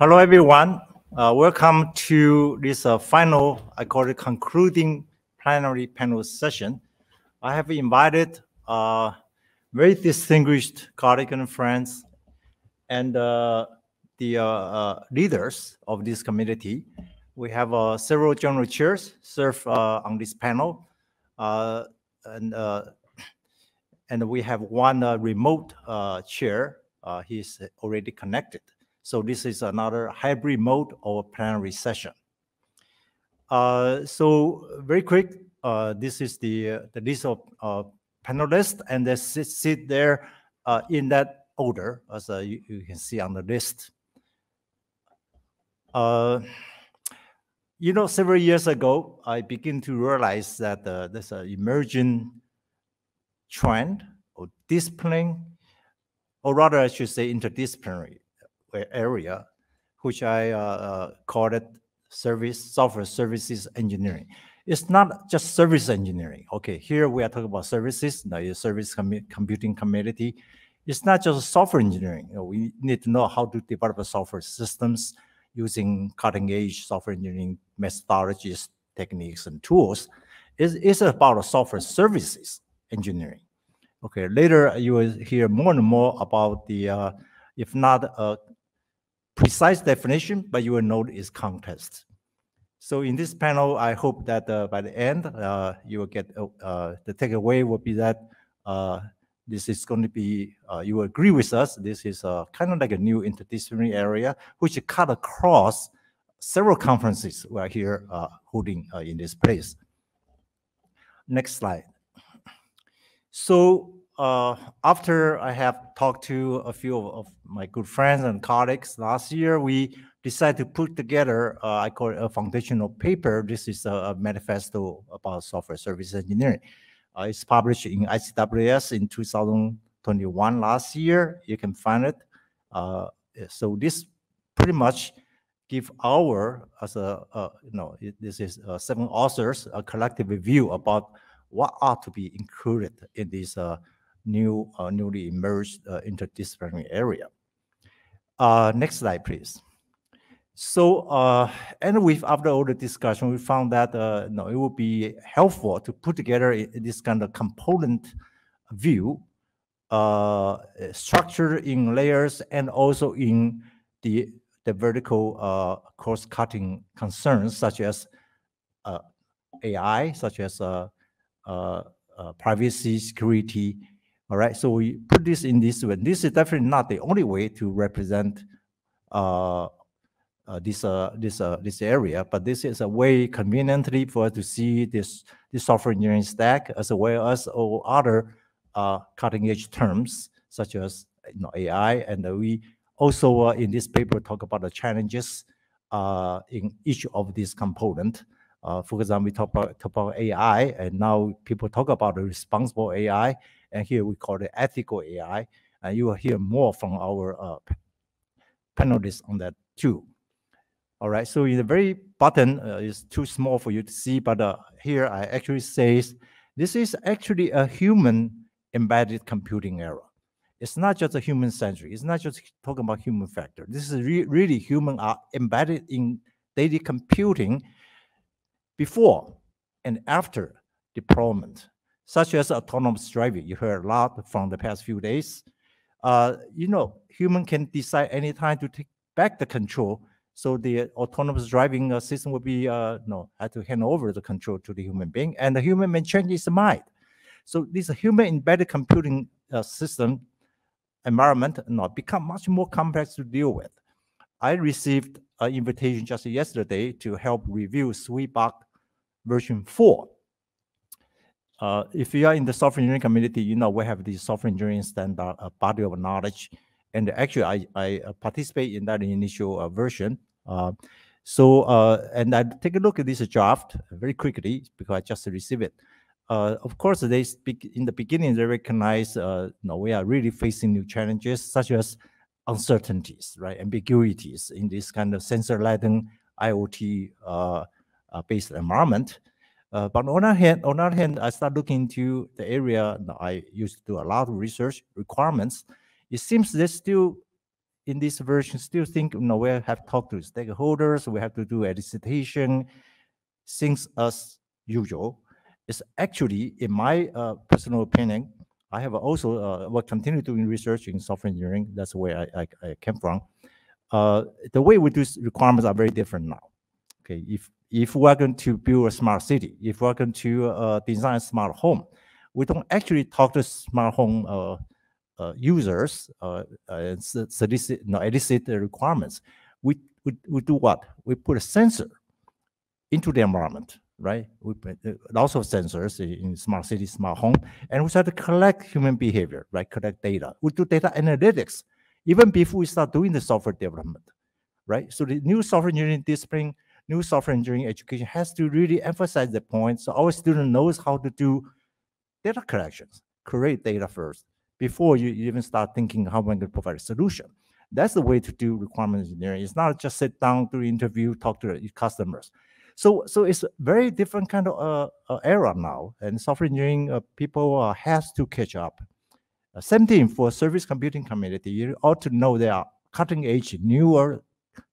Hello, everyone. Uh, welcome to this uh, final, I call it concluding plenary panel session. I have invited uh, very distinguished colleagues and friends and uh, the uh, uh, leaders of this community. We have several general chairs serve on this panel. and, and we have one remote chair. he's already connected. So this is another hybrid mode of plenary session. Uh, so very quick, uh, this is the, uh, the list of uh, panelists and they sit, sit there uh, in that order as uh, you, you, can see on the list. you know, several years ago, I begin to realize that there's an emerging trend or discipline, or rather I should say interdisciplinary area, which I uh, uh, call it service software services engineering. It's not just service engineering. Okay, here we are talking about services, the service com computing community. It's not just software engineering. You know, we need to know how to develop software systems using cutting edge software engineering methodologies, techniques, and tools. It's, it's about software services engineering. Okay, later you will hear more and more about the, uh, if not uh, precise definition, but you will know its context. So in this panel, I hope that uh, by the end, uh, you will get uh, uh the takeaway will be that uh, this is going to be, uh, you agree with us, this is kind of like a new interdisciplinary area, which cut across several conferences we are here holding in this place. Next slide. So uh, after I have talked to a few of, my good friends and colleagues last year, we decided to put together, uh, I call it a foundational paper. This is a, a manifesto about software service engineering. Uh, it's published in ICWS in 2021 last year. You can find it. Uh, so this pretty much give our, as a, you know, this is uh, seven authors, a collective review about what ought to be included in this uh, new uh, newly emerged uh, interdisciplinary area. Uh, next slide, please. So, uh, and with after all the discussion, we found that uh, no, it would be helpful to put together this kind of component view, uh, structured in layers and also in the the vertical uh, cross-cutting concerns such as AI, such as privacy, security, all right, so we put this in this way. This is definitely not the only way to represent uh, uh, this uh, this uh, this area, but this is a way conveniently for us to see this this software engineering stack as well as all other uh, cutting edge terms such as you know, AI, and we also uh, in this paper talk about the challenges uh, in each of these components. Uh, for example, we talk about, talk about AI, and now people talk about responsible AI, and here we call it ethical AI. And you will hear more from our uh, panelists on that too. All right, so in the very button uh, is too small for you to see, but uh, here I actually says this is actually a human embedded computing era. It's not just a human century. It's not just talking about human factor. This is re really human are embedded in daily computing before and after deployment such as autonomous driving. You heard a lot from the past few days. Uh, you know, human can decide anytime to take back the control. So the autonomous driving uh, system will be, uh, no, had to hand over the control to the human being, and the human may change its mind. So this human embedded computing uh, system environment not become much more complex to deal with. I received an invitation just yesterday to help review SWEBOK version 4 uh, if you are in the software engineering community, you know we have the software engineering standard uh, body of knowledge, and actually I, I uh, participate in that initial uh, version. Uh, so and I take a look at this draft very quickly because I just received it. of course, they speak in the beginning. They recognize, you know, we are really facing new challenges such as uncertainties, right, ambiguities in this kind of sensor-laden IoT based environment. Uh, but on other hand, on other hand, I start looking into the area I used to do a lot of research requirements. It seems they still in this version still think, you know, we have to talk to stakeholders, we have to do elicitation, things as usual. It's actually, in my uh, personal opinion, I have also uh, will continue doing research in software engineering. That's where I, I, I came from. Uh, the way we do requirements are very different now. Okay, if if we're going to build a smart city, if we're going to uh, design a smart home, we don't actually talk to smart home uh, uh, users uh, and solicit, no, elicit the requirements. We, we, we do what? We put a sensor into the environment, right? We put lots of sensors in smart city, smart home, and we start to collect human behavior, right? Collect data. We do data analytics even before we start doing the software development, right? So the new software engineering discipline, new software engineering education has to really emphasize the point so our student knows how to do data collections, create data first before you even start thinking how am I going to provide a solution. That's the way to do requirement engineering. It's not just sit down, do interview, talk to customers. So, so it's a very different kind of uh, uh, era now, and software engineering uh, people uh, has to catch up. Uh, same thing for service computing community. You ought to know there are cutting edge, newer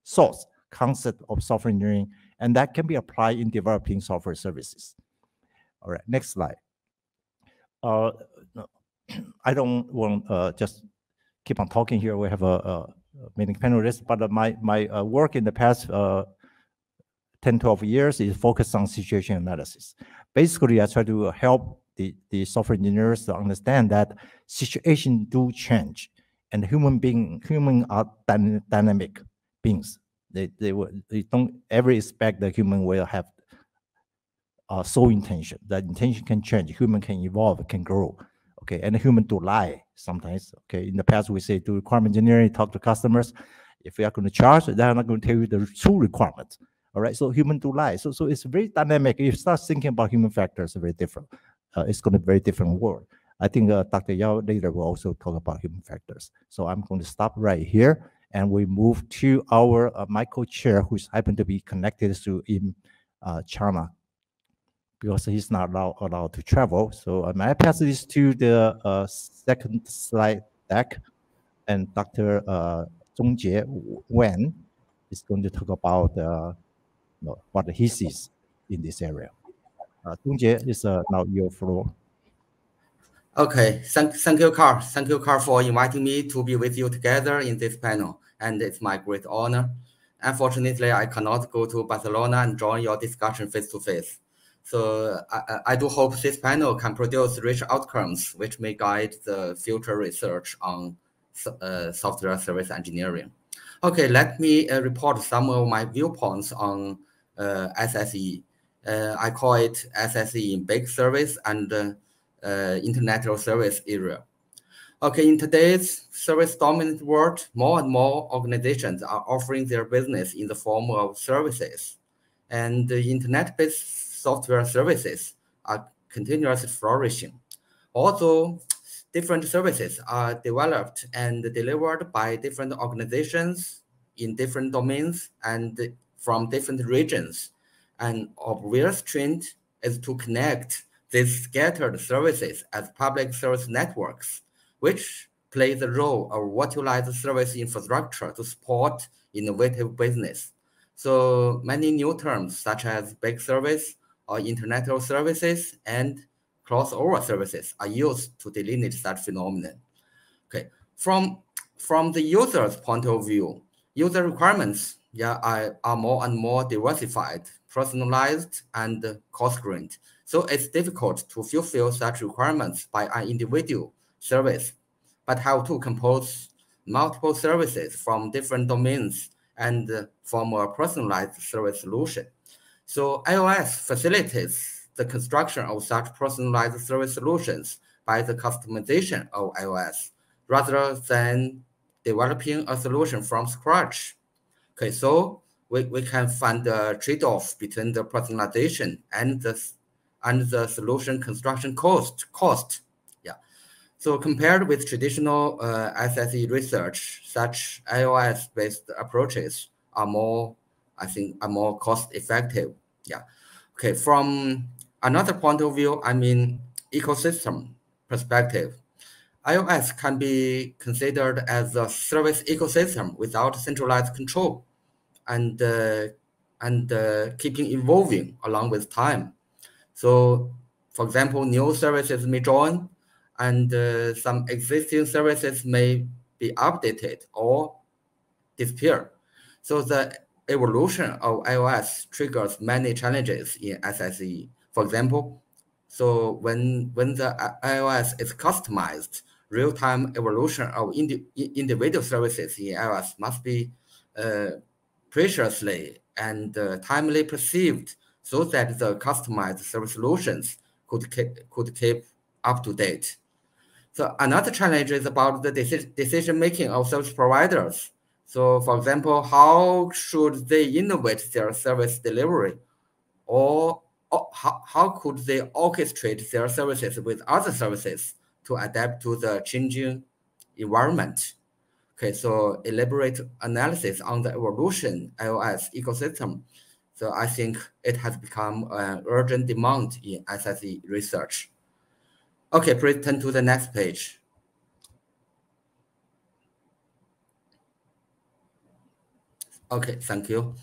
source concept of software engineering, and that can be applied in developing software services. All right, next slide. Uh, I don't want uh, just keep on talking here. We have a, a many panelists, but my my uh, work in the past uh, 10, 12 years is focused on situation analysis. Basically, I try to help the, the software engineers to understand that situation do change, and human being human are dynamic beings. They they, they don't ever expect the human will have uh, sole intention. That intention can change. Human can evolve, can grow okay, and human do lie sometimes, okay. In the past, we say do requirement engineering, talk to customers. If we are going to charge, they're not going to tell you the true requirements. All right, so human do lie. So, so it's very dynamic. If you start thinking about human factors, very different. Uh, it's going to be very different world. I think uh, Dr. Yau later will also talk about human factors. So I'm going to stop right here and we move to our uh, Michael Chair, who's happened to be connected to in uh, China because he's not allowed, allowed to travel. So um, I pass this to the uh, second slide deck, and Dr. Uh, Zhongjie Wang is going to talk about uh, what he sees in this area. Uh, Zhongjie is uh, now your floor. Okay, thank, thank you, Carl. Thank you, Carl, for inviting me to be with you together in this panel, and it's my great honor. Unfortunately, I cannot go to Barcelona and join your discussion face to face. So I, I do hope this panel can produce rich outcomes which may guide the future research on uh, software service engineering. Okay, let me uh, report some of my viewpoints on uh, SSE. Uh, I call it SSE in big service and uh, uh, internet service area. Okay, in today's service-dominant world, more and more organizations are offering their business in the form of services. And the internet-based software services are continuously flourishing. Also, different services are developed and delivered by different organizations in different domains and from different regions. An obvious trend is to connect these scattered services as public service networks, which play the role of virtualized service infrastructure to support innovative business. So many new terms such as big service or Internet of Services and crossover services are used to delineate such phenomenon. Okay, from from the user's point of view, user requirements yeah, are, are more and more diversified, personalized, and constrained. So it's difficult to fulfill such requirements by an individual service, but how to compose multiple services from different domains and uh, form a personalized service solution. So IoS facilitates the construction of such personalized service solutions by the customization of IoS rather than developing a solution from scratch. Okay, so we, we can find a trade-off between the personalization and the and the solution construction cost cost. So compared with traditional uh, SSE research, such IoS-based approaches are more I think are more cost effective. Yeah. Okay. From another point of view, I mean ecosystem perspective, IoS can be considered as a service ecosystem without centralized control and, uh, and uh, keeping evolving along with time. So, for example, new services may join and uh, some existing services may be updated or disappear. So the evolution of IoS triggers many challenges in SSE. For example, so when when the IoS is customized, real-time evolution of indi individual services in IoS must be uh, preciously and uh, timely perceived so that the customized service solutions could could keep up to date. So another challenge is about the decision making of service providers. So for example, how should they innovate their service delivery or, or how, how could they orchestrate their services with other services to adapt to the changing environment. Okay, so elaborate analysis on the evolution IoS ecosystem. So I think it has become an urgent demand in SSE research. Okay, please turn to the next page. Okay, thank you.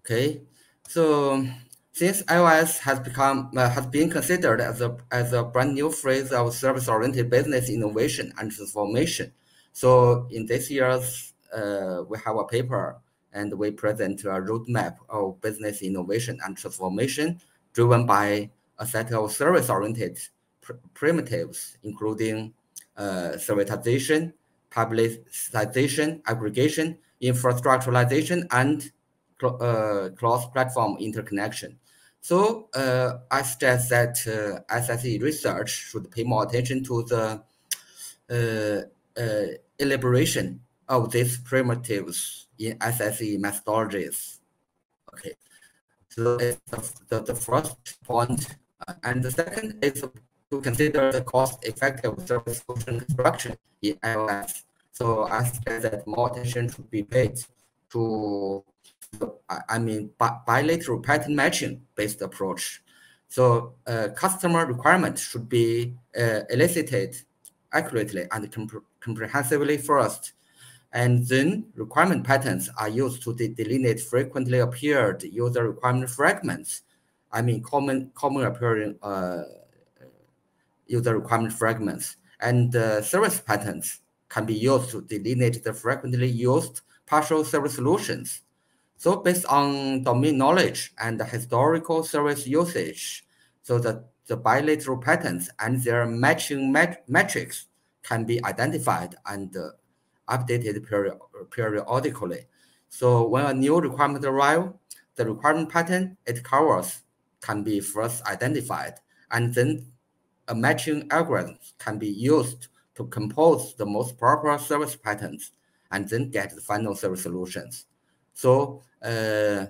Okay, so since IoS has become uh, has been considered as a as a brand new phrase of service-oriented business innovation and transformation, so in this year's uh, we have a paper and we present a roadmap of business innovation and transformation driven by a set of service-oriented pr primitives, including uh, servitization, publicization, aggregation, infrastructuralization, and uh, cross-platform interconnection. So uh, I suggest that uh, SSE research should pay more attention to the uh, uh, elaboration of these primitives in SSE methodologies. Okay, so it's the, the, the first point. And the second is to consider the cost-effective service solution construction in IoS. So I suggest that more attention should be paid to I mean, bilateral pattern matching based approach. So uh, customer requirements should be uh, elicited accurately and comp comprehensively first. And then requirement patterns are used to de delineate frequently appeared user requirement fragments. I mean, common, common appearing uh, user requirement fragments. And service patterns can be used to delineate the frequently used partial service solutions so based on domain knowledge and historical service usage, so that the bilateral patterns and their matching mat metrics can be identified and uh, updated peri periodically. So when a new requirement arrives, the requirement pattern it covers can be first identified, and then a matching algorithm can be used to compose the most proper service patterns and then get the final service solutions. So uh,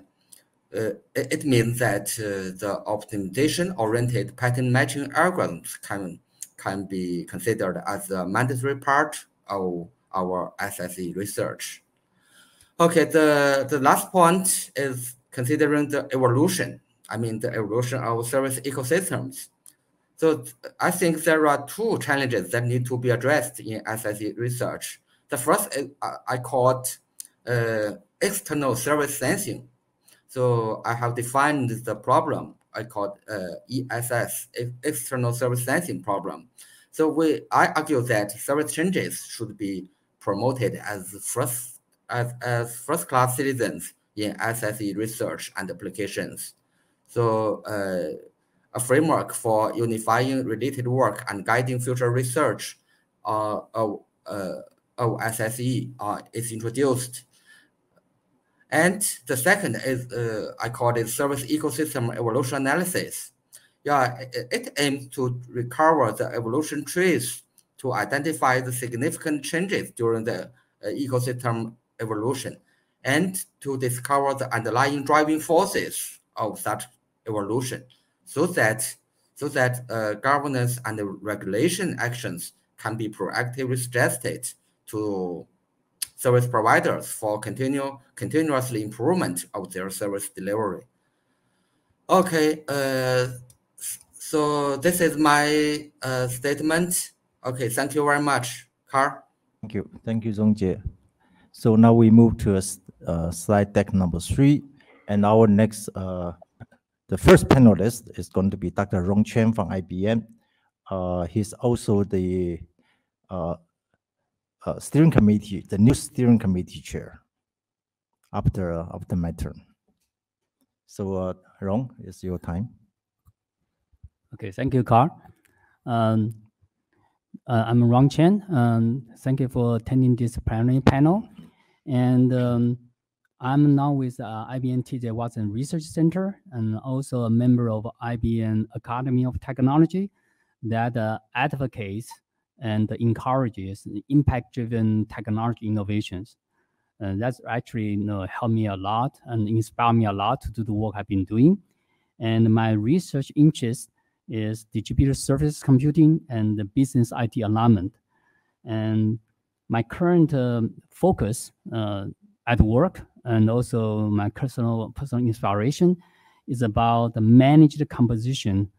uh, it means that uh, the optimization-oriented pattern matching algorithms can can be considered as a mandatory part of our SSE research. Okay, the, the last point is considering the evolution. I mean, the evolution of service ecosystems. So I think there are two challenges that need to be addressed in SSE research. The first I call it uh, external service sensing. So I have defined the problem I call uh, ESS, external service sensing problem. So we, I argue that service changes should be promoted as first as, as first class citizens in SSE research and applications. So uh, a framework for unifying related work and guiding future research uh, of, uh, of SSE uh, is introduced and the second is uh, I call it service ecosystem evolution analysis. Yeah, it, it, aims to recover the evolution trees to identify the significant changes during the uh, ecosystem evolution and to discover the underlying driving forces of such evolution so that so that uh, governance and regulation actions can be proactively suggested to service providers for continue, continuously improvement of their service delivery. Okay, uh, so this is my uh, statement Okay, thank you very much, Carl. Thank you. Thank you, Zhongjie. So now we move to a uh, slide deck number three. And our next, uh, the first panelist is going to be Dr. Rong Chang from IBM. Uh, he's also the uh, uh, steering committee, the new steering committee chair after, uh, after my turn. So Rong, it's your time. Okay, thank you, Carl. Um, uh, I'm Rong Chang. Um, thank you for attending this plenary panel. And um, I'm now with uh, IBM TJ Watson Research Center and also a member of IBM Academy of Technology that uh, advocates and encourages impact-driven technology innovations. And that's actually you know, helped me a lot and inspired me a lot to do the work I've been doing. And my research interest is distributed service computing and the business IT alignment. And my current uh, focus uh, at work and also my personal personal inspiration is about the managed composition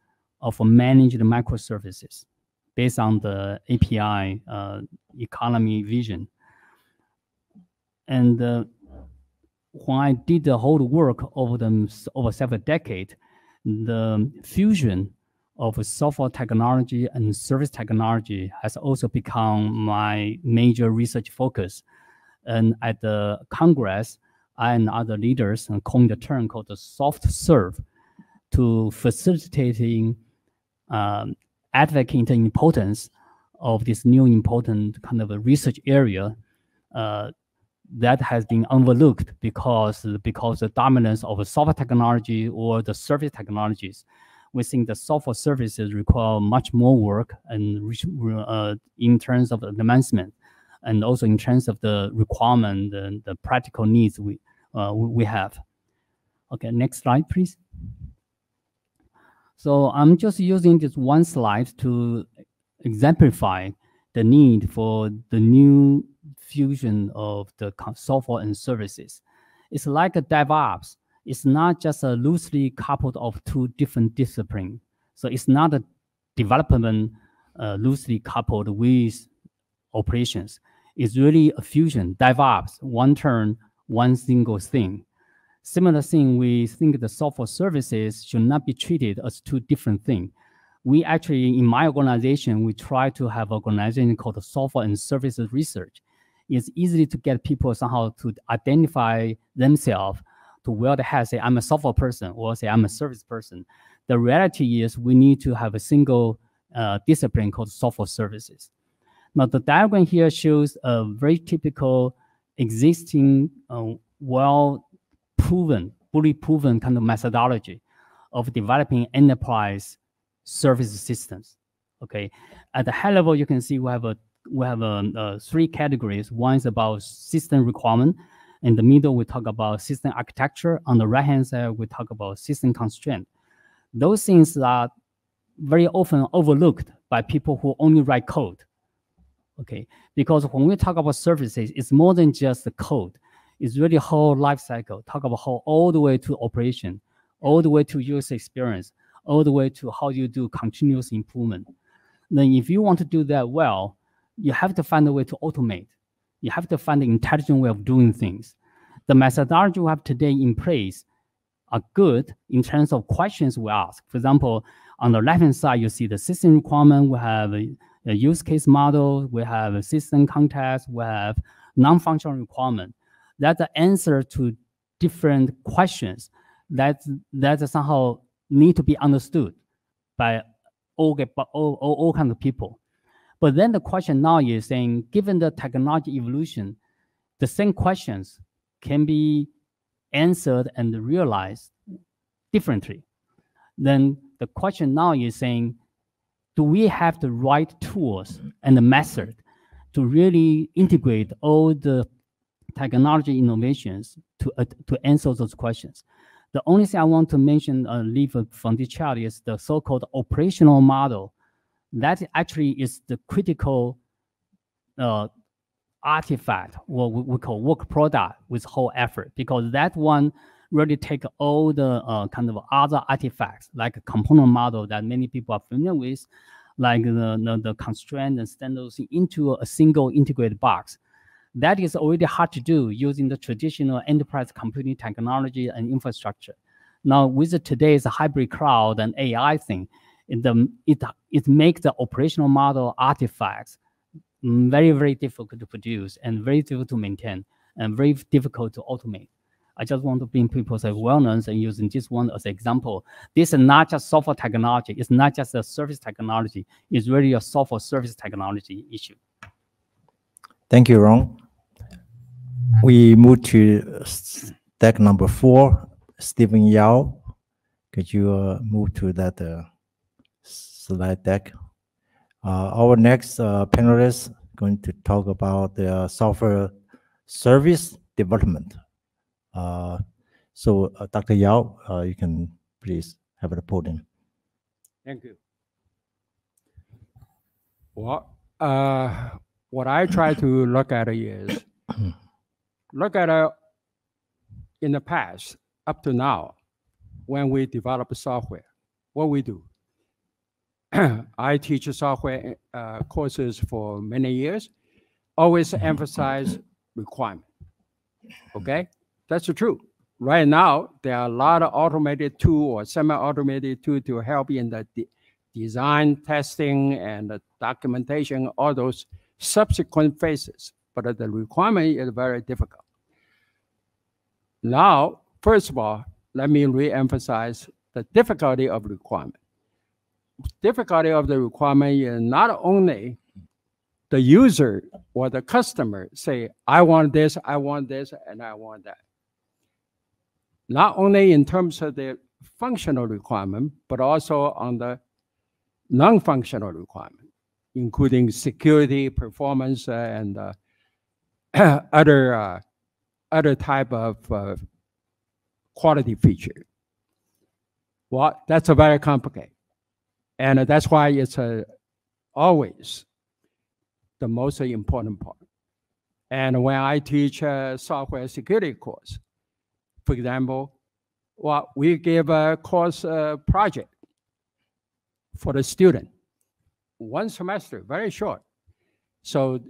of managed microservices based on the API uh, economy vision. And uh, when I did the whole work over the over several decades, the fusion of software technology and service technology has also become my major research focus. And at the Congress, I and other leaders coined a term called the soft serve to facilitating um, advocating the importance of this new important kind of a research area uh, that has been overlooked because because the dominance of software technology or the service technologies. We think the software services require much more work and uh, in terms of advancement and also in terms of the requirement and the practical needs we, uh, we have. Okay, next slide, please. So I'm just using this one slide to exemplify the need for the new fusion of the software and services. It's like a DevOps it's not just a loosely coupled of two different disciplines. So it's not a development uh, loosely coupled with operations. It's really a fusion, DevOps, one turn, one single thing. Similar thing, we think the software services should not be treated as two different things. We actually, in my organization, we try to have an organization called software and services research. It's easy to get people somehow to identify themselves to wear the hat, say I'm a software person or say I'm a service person. The reality is we need to have a single uh, discipline called software services. Now the diagram here shows a very typical existing, uh, well-proven, fully proven kind of methodology of developing enterprise service systems. Okay, at the high level, you can see we have a we have a, uh, three categories. One is about system requirement. In the middle, we talk about system architecture. On the right-hand side, we talk about system constraint. Those things are very often overlooked by people who only write code. Okay, because when we talk about services, it's more than just the code. It's really whole life cycle. Talk about how all the way to operation, all the way to user experience, all the way to how you do continuous improvement. Then if you want to do that well, you have to find a way to automate you have to find an intelligent way of doing things. The methodology we have today in place are good in terms of questions we ask. For example, on the left-hand side, you see the system requirement. We have a, use case model. We have a system context. We have non-functional requirement. That's the answer to different questions that that somehow need to be understood by all, all, all, all kinds of people. But then the question now is saying, given the technology evolution, the same questions can be answered and realized differently. Then the question now is saying, do we have the right tools and the method to really integrate all the technology innovations to, uh, to answer those questions? The only thing I want to mention, uh, leave from this chart is the so-called operational model that actually is the critical uh, artifact, what we call work product with whole effort, because that one really take all the uh, kind of other artifacts like a component model that many people are familiar with, like the, the, the constraint and standards into a single integrated box. That is already hard to do using the traditional enterprise computing technology and infrastructure. Now, with today's hybrid cloud and AI thing, it, the, it, it makes the operational model artifacts very, very difficult to produce and very difficult to maintain and very difficult to automate. I just want to bring people's awareness and using this one as an example. This is not just software technology. It's not just a service technology. It's really a software service technology issue. Thank you, Rong. We move to deck number four, Stephen Yau. Could you uh, move to that uh, slide deck? Uh, our next uh, panelist going to talk about the software service development. Uh, so, uh, Dr. Yau, uh, you can please have the podium. Thank you. Well, uh, what I try to look at is look at uh, in the past up to now when we develop software, what we do. I teach software uh, courses for many years, always emphasize requirement. Okay, that's true. Right now, there are a lot of automated tool or semi-automated tool to help in the de design, testing, and the documentation, all those subsequent phases. But the requirement is very difficult. Now, first of all, let me re-emphasize the difficulty of requirement. Difficulty of the requirement is not only the user or the customer say, I want this, I want this, and I want that. Not only in terms of the functional requirement, but also on the non-functional requirement, including security, performance, uh, and uh, other uh, other type of uh, quality feature. Well, that's a very complicated, and that's why it's a, always the most important part. And when I teach a software security course, for example, well, we give a course uh, project for the student, one semester, very short. So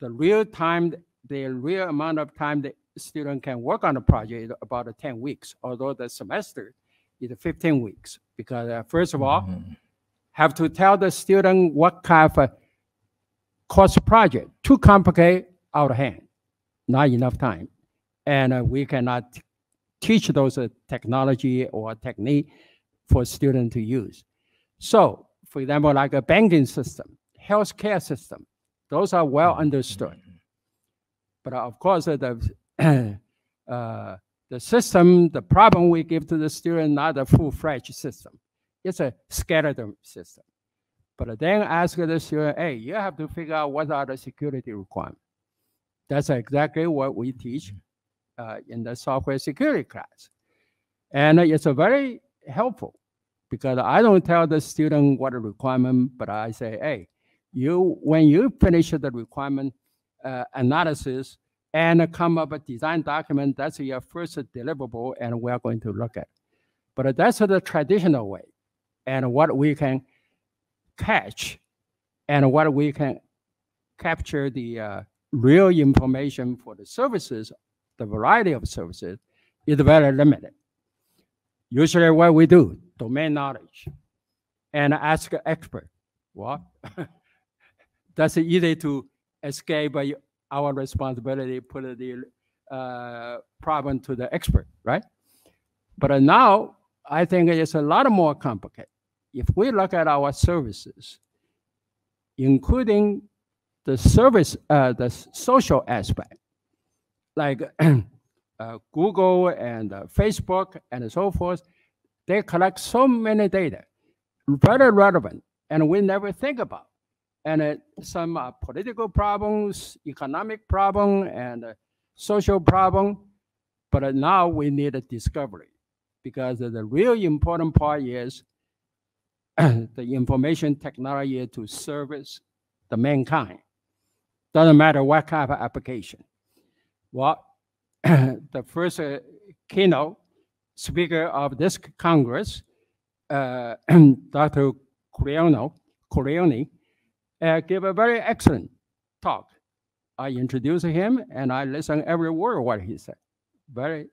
the real time, the real amount of time the student can work on the project is about 10 weeks, although the semester is 15 weeks. Because uh, first of all, mm -hmm. have to tell the student what kind of course project, too complicated, out of hand, not enough time. And uh, we cannot teach those uh, technology or technique for students to use. So, for example, like a banking system, healthcare system, those are well understood. But uh, of course, uh, the uh, the system, the problem we give to the student, not a full-fledged system. It's a scattered system. But then ask the student, hey, you have to figure out what are the security requirements. That's exactly what we teach uh, in the software security class. And it's a very helpful because I don't tell the student what the requirement, but I say, hey, you when you finish the requirement uh, analysis and come up a design document, that's your first deliverable, and we're going to look at. But that's the traditional way. And what we can catch and what we can capture the uh, real information for the services, the variety of services, is very limited. Usually what we do, domain knowledge, and ask an expert. What? That's easy to escape our responsibility, put the uh, problem to the expert, right? But now I think it's a lot more complicated if we look at our services, including the service, uh, the social aspect, like uh, Google and uh, Facebook and so forth, they collect so many data, very relevant, and we never think about. And uh, some political problems, economic problem, and uh, social problem, but now we need a discovery because the real important part is the information technology to service the mankind. Doesn't matter what kind of application. Well, the first uh, keynote speaker of this Congress, uh, Dr. Curiano, Corleone, uh, gave a very excellent talk. I introduced him and I listened every word what he said. Very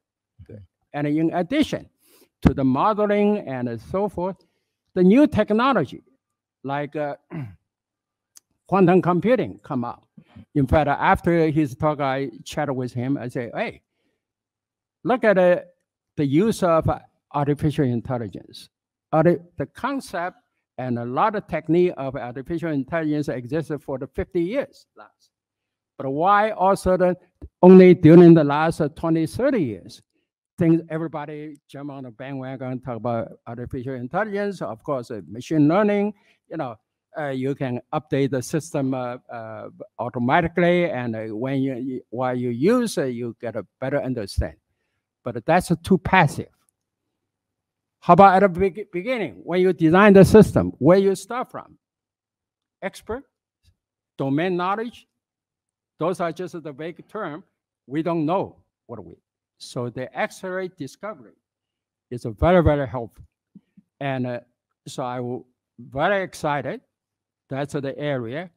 good. And in addition to the modeling and so forth, the new technology like uh, quantum computing come out. In fact, after his talk, I chatted with him. I say, hey, look at uh, the use of artificial intelligence. the concept and a lot of technique of artificial intelligence existed for the 50 years last. But why all sudden only during the last 20, 30 years? Things everybody jump on the bandwagon, talk about artificial intelligence, of course, uh, machine learning, you know, uh, you can update the system uh, uh, automatically, and uh, when you while you use it, you get a better understand. But that's too passive. How about at the be beginning, when you design the system, where you start from? Expert, domain knowledge, those are just the vague term. We don't know what we. So the accelerate discovery is very, very helpful. And uh, so I am very excited that's the area.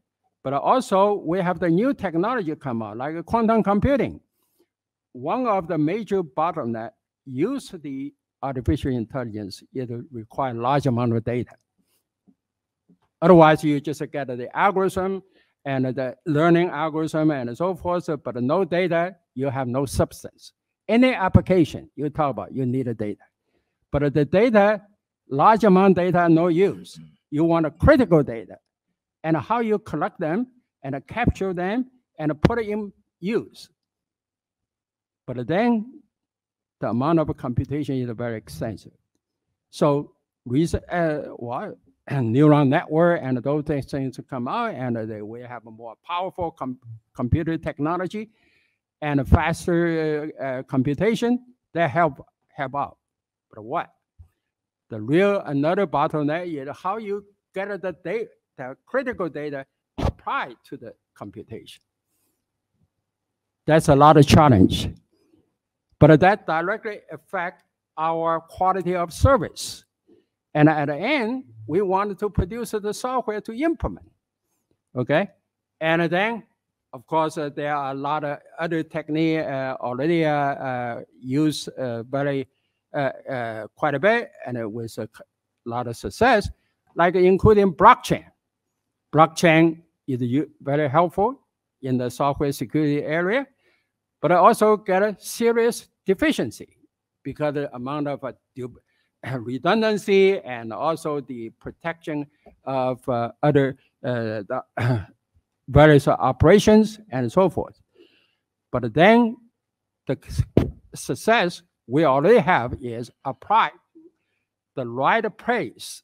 But also we have the new technology come out, like quantum computing. One of the major bottleneck use the artificial intelligence, it require large amount of data. Otherwise, you just get the algorithm and the learning algorithm and so forth, but no data, you have no substance. Any application you talk about, you need a data. But the data, large amount of data, no use. You want a critical data and how you collect them and capture them and put it in use. But then the amount of computation is very expensive. So reason, uh, well, and neural network and those things come out and they, we have a more powerful com computer technology and faster uh, uh, computation that help help out. But what? The real another bottleneck is how you get the data, the critical data applied to the computation. That's a lot of challenge. But that directly affect our quality of service. And at the end, we wanted to produce the software to implement. Okay? And then, of course, uh, there are a lot of other technique uh, already uh, uh used uh, very uh, quite a bit and with a lot of success, like including blockchain. Blockchain is very helpful in the software security area, but I also get a serious deficiency because the amount of uh, redundancy and also the protection of uh, other uh, various operations and so forth. But then the success we already have is apply the right place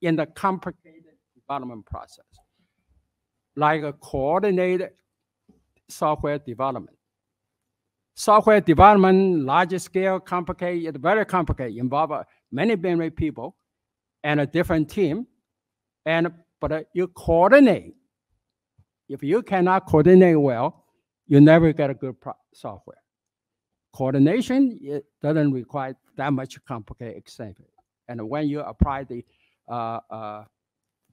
in the complicated development process like a coordinated software development. Software development, large scale, complicated, very complicated, involve uh, many, many people and a different team. And but uh, you coordinate. If you cannot coordinate well, you never get a good software. Coordination it doesn't require that much complicated example. And when you apply the uh, uh,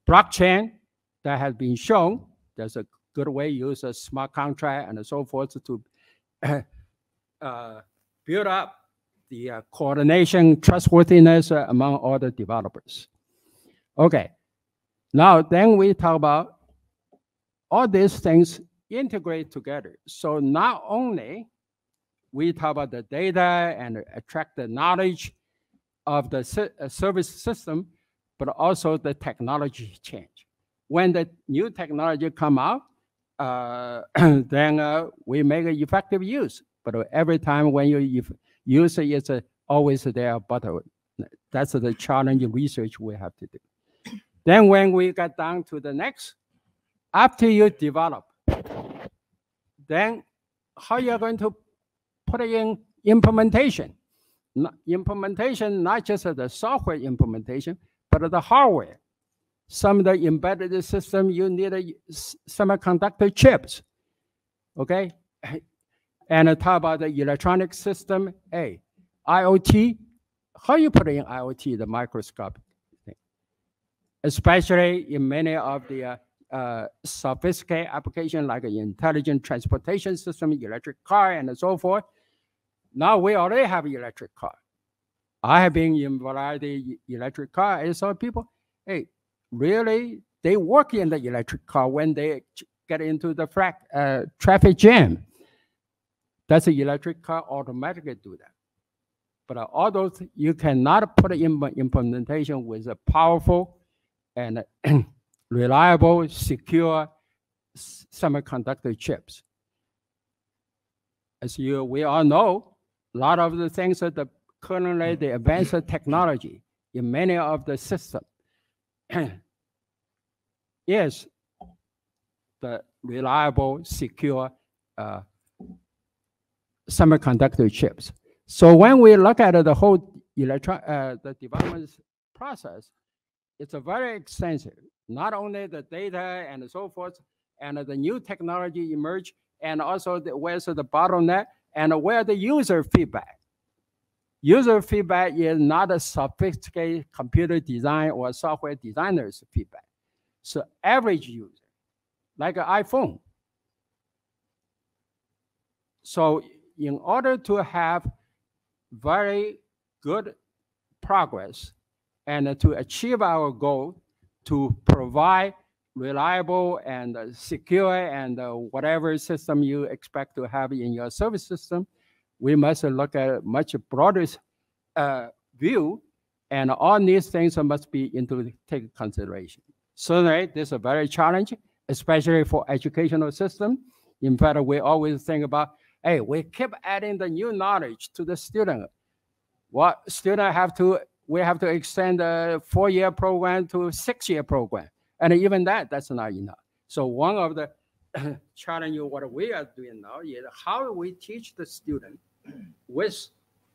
blockchain that has been shown, there's a good way use a smart contract and so forth to uh, build up the uh, coordination, trustworthiness uh, among all the developers. Okay, now then we talk about all these things integrate together. So not only we talk about the data and attract the knowledge of the uh, service system, but also the technology change when the new technology come out, uh, then uh, we make effective use. But every time when you use it, it's uh, always there, but that's the challenging research we have to do. then when we get down to the next, after you develop, then how you're going to put in implementation. Not implementation, not just the software implementation, but the hardware some of the embedded system, you need a semiconductor chips, okay? And talk about the electronic system, A, IoT, how you put in IoT, the microscopic thing? especially in many of the uh, uh, sophisticated applications like intelligent transportation system, electric car, and so forth. Now we already have electric car. I have been in variety electric car, and some people, hey, really, they work in the electric car when they get into the uh, traffic jam. That's an electric car automatically do that. But uh, all those you cannot put in implementation with a powerful and reliable, secure semiconductor chips. As you we all know, a lot of the things that the currently the advanced technology in many of the system is the reliable, secure uh, semiconductor chips. So when we look at the whole electron, uh, the development process, it's a very extensive. Not only the data and so forth, and the new technology emerge, and also the, where's the bottleneck, and where the user feedback. User feedback is not a sophisticated computer design or software designer's feedback. So average user, like an iPhone. So in order to have very good progress and to achieve our goal to provide reliable and secure and uh, whatever system you expect to have in your service system, we must look at much broader uh, view, and all these things must be into take consideration. Certainly, this is a very challenge, especially for educational system. In fact, we always think about, hey, we keep adding the new knowledge to the student. What student have to, we have to extend the four-year program to six-year program. And even that, that's not enough. So one of the challenge what we are doing now is how we teach the student with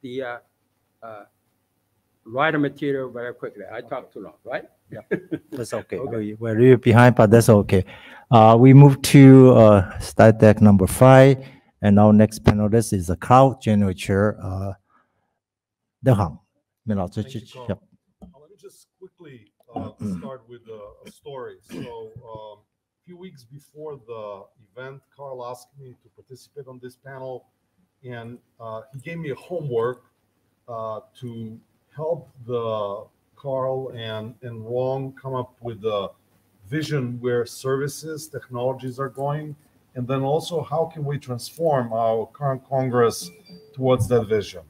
the uh, uh, write material very quickly. I talk too long, right? Yeah, that's okay. okay. We're a little behind, but that's okay. Uh, we move to uh, slide deck number five, and our next panelist is a cloud generator, uh, Thank you, Yep. Uh, let me just quickly uh, start with a, a story. So, um, a few weeks before the event, Carl asked me to participate on this panel, and uh, he gave me homework uh, to help the Carl and and Rong come up with a vision where services technologies are going, and then also how can we transform our current Congress towards that vision.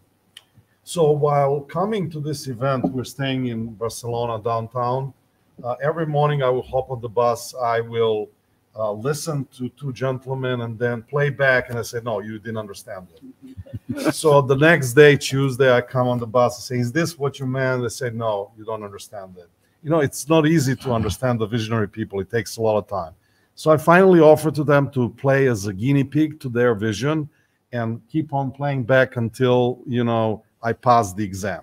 So while coming to this event, we're staying in Barcelona downtown. Uh, every morning I will hop on the bus. I will uh, listen to two gentlemen and then play back. And I say, no, you didn't understand it. so the next day, Tuesday, I come on the bus and say, is this what you meant? They say, no, you don't understand it. You know, it's not easy to understand the visionary people. It takes a lot of time. So I finally offered to them to play as a guinea pig to their vision and keep on playing back until, you know, I pass the exam.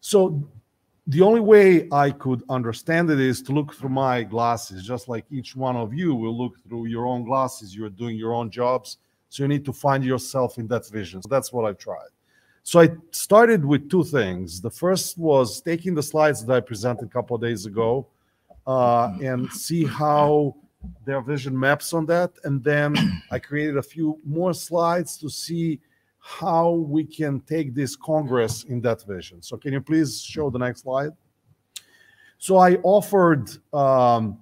So the only way I could understand it is to look through my glasses, just like each one of you will look through your own glasses. You're doing your own jobs. So you need to find yourself in that vision. So that's what I tried. So I started with two things. The first was taking the slides that I presented a couple of days ago uh, and see how their vision maps on that. And then I created a few more slides to see how we can take this Congress in that vision. So can you please show the next slide? So I offered um,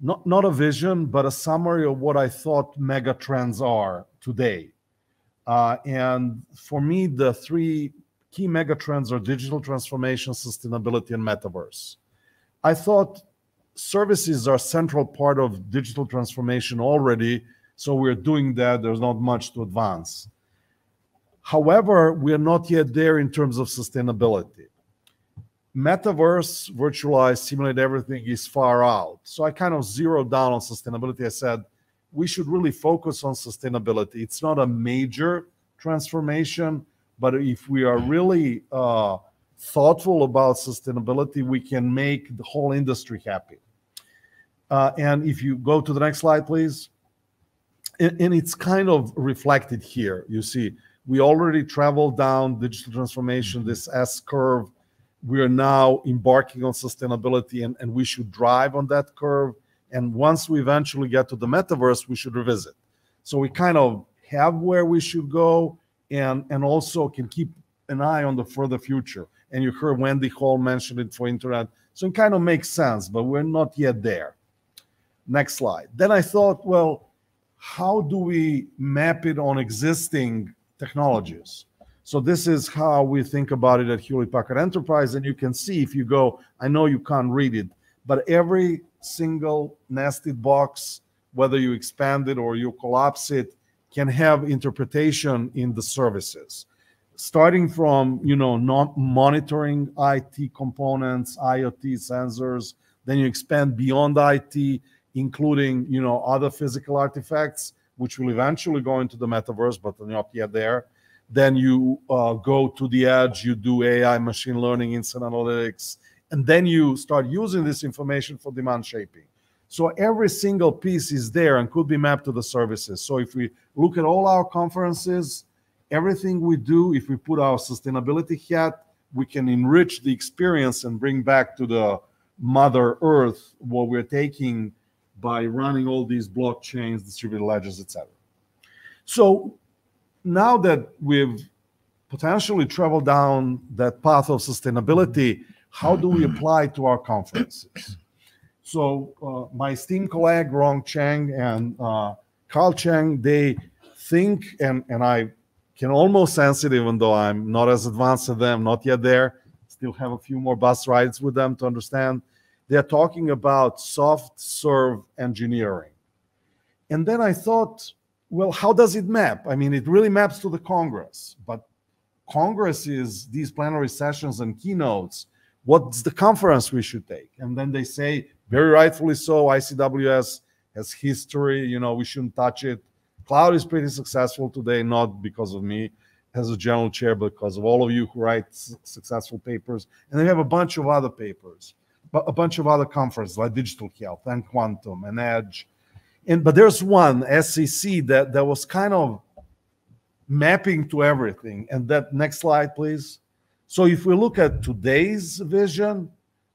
not, not a vision, but a summary of what I thought mega trends are today. Uh, and for me, the three key mega trends are digital transformation, sustainability, and metaverse. I thought services are central part of digital transformation already, so we're doing that. There's not much to advance. However, we are not yet there in terms of sustainability. Metaverse, virtualized, simulate everything is far out. So I kind of zeroed down on sustainability. I said, we should really focus on sustainability. It's not a major transformation, but if we are really uh, thoughtful about sustainability, we can make the whole industry happy. Uh, and if you go to the next slide, please. And, and it's kind of reflected here. You see, we already traveled down digital transformation, this S curve. we are now embarking on sustainability and, and we should drive on that curve. And once we eventually get to the metaverse, we should revisit. So we kind of have where we should go and, and also can keep an eye on the further future. And you heard Wendy Hall mention it for internet. So it kind of makes sense, but we're not yet there. Next slide. Then I thought, well, how do we map it on existing technologies? So this is how we think about it at Hewlett Packard Enterprise. And you can see if you go, I know you can't read it, but every single nested box, whether you expand it or you collapse it, can have interpretation in the services. Starting from, you know, not monitoring IT components, IoT sensors, then you expand beyond IT, including, you know, other physical artifacts, which will eventually go into the metaverse, but not yet there then you uh, go to the edge, you do AI, machine learning, instant analytics, and then you start using this information for demand shaping. So every single piece is there and could be mapped to the services. So if we look at all our conferences, everything we do, if we put our sustainability hat, we can enrich the experience and bring back to the Mother Earth what we're taking by running all these blockchains, distributed ledgers, etc. So now that we've potentially traveled down that path of sustainability, how do we apply to our conferences? So uh, my esteemed colleague Rong Chang and uh, Carl Chang, they think, and, and I can almost sense it, even though I'm not as advanced as them, not yet there. Still have a few more bus rides with them to understand. They're talking about soft serve engineering. And then I thought, well, how does it map? I mean, it really maps to the Congress, but Congress is these plenary sessions and keynotes. What's the conference we should take? And then they say, very rightfully so, ICWS has history, you know, we shouldn't touch it. Cloud is pretty successful today, not because of me as a general chair, but because of all of you who write successful papers. And they have a bunch of other papers, a bunch of other conferences like Digital Health and Quantum and Edge and but there's one SCC that that was kind of mapping to everything. And that next slide, please. So if we look at today's vision,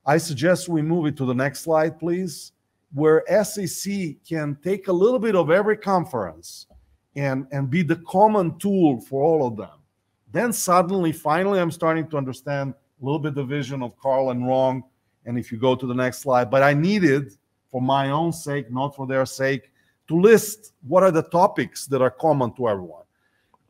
I suggest we move it to the next slide, please, where SCC can take a little bit of every conference and, and be the common tool for all of them. Then suddenly, finally, I'm starting to understand a little bit the vision of Carl and Rong. And if you go to the next slide, but I needed for my own sake, not for their sake, to list what are the topics that are common to everyone,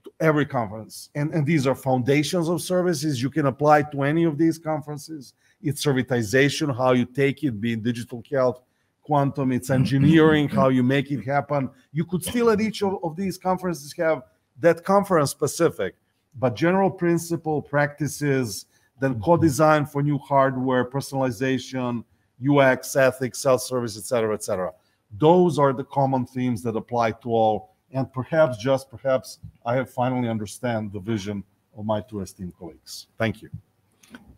to every conference. And, and these are foundations of services. You can apply to any of these conferences. It's servitization, how you take it, be digital health, quantum, it's mm-hmm. engineering, how mm-hmm. you make it happen. You could still at each of, of these conferences have that conference specific, but general principle practices, then co-design for new hardware, personalization, UX, ethics, self-service, etc., etc. Those are the common themes that apply to all. And perhaps, just perhaps, I have finally understand the vision of my two esteemed colleagues. Thank you.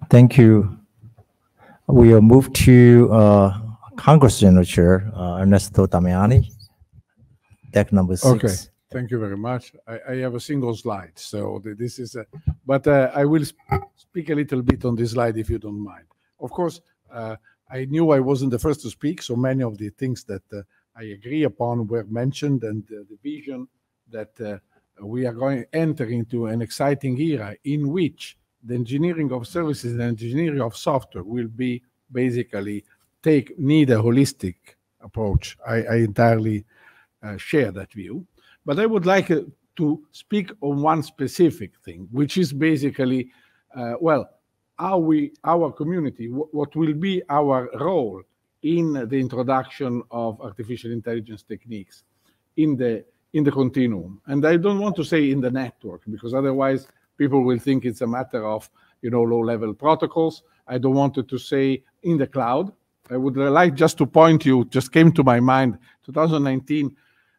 Thank you. We'll move to uh, Congress General Chair uh, Ernesto Damiani, deck number six. Okay. Thank you very much. I, I have a single slide, so this is a, but uh, I will sp speak a little bit on this slide if you don't mind. Of course, uh, I knew I wasn't the first to speak, so many of the things that uh, I agree upon were mentioned, and uh, the vision that uh, we are going to enter into an exciting era in which the engineering of services and engineering of software will be basically take need a holistic approach. I, I entirely uh, share that view, but I would like uh, to speak on one specific thing, which is basically, uh, well, how we, our community, what will be our role in the introduction of artificial intelligence techniques in the in the continuum. And I don't want to say in the network because otherwise people will think it's a matter of you know low-level protocols. I don't want to say in the cloud. I would like just to point you, just came to my mind, 2019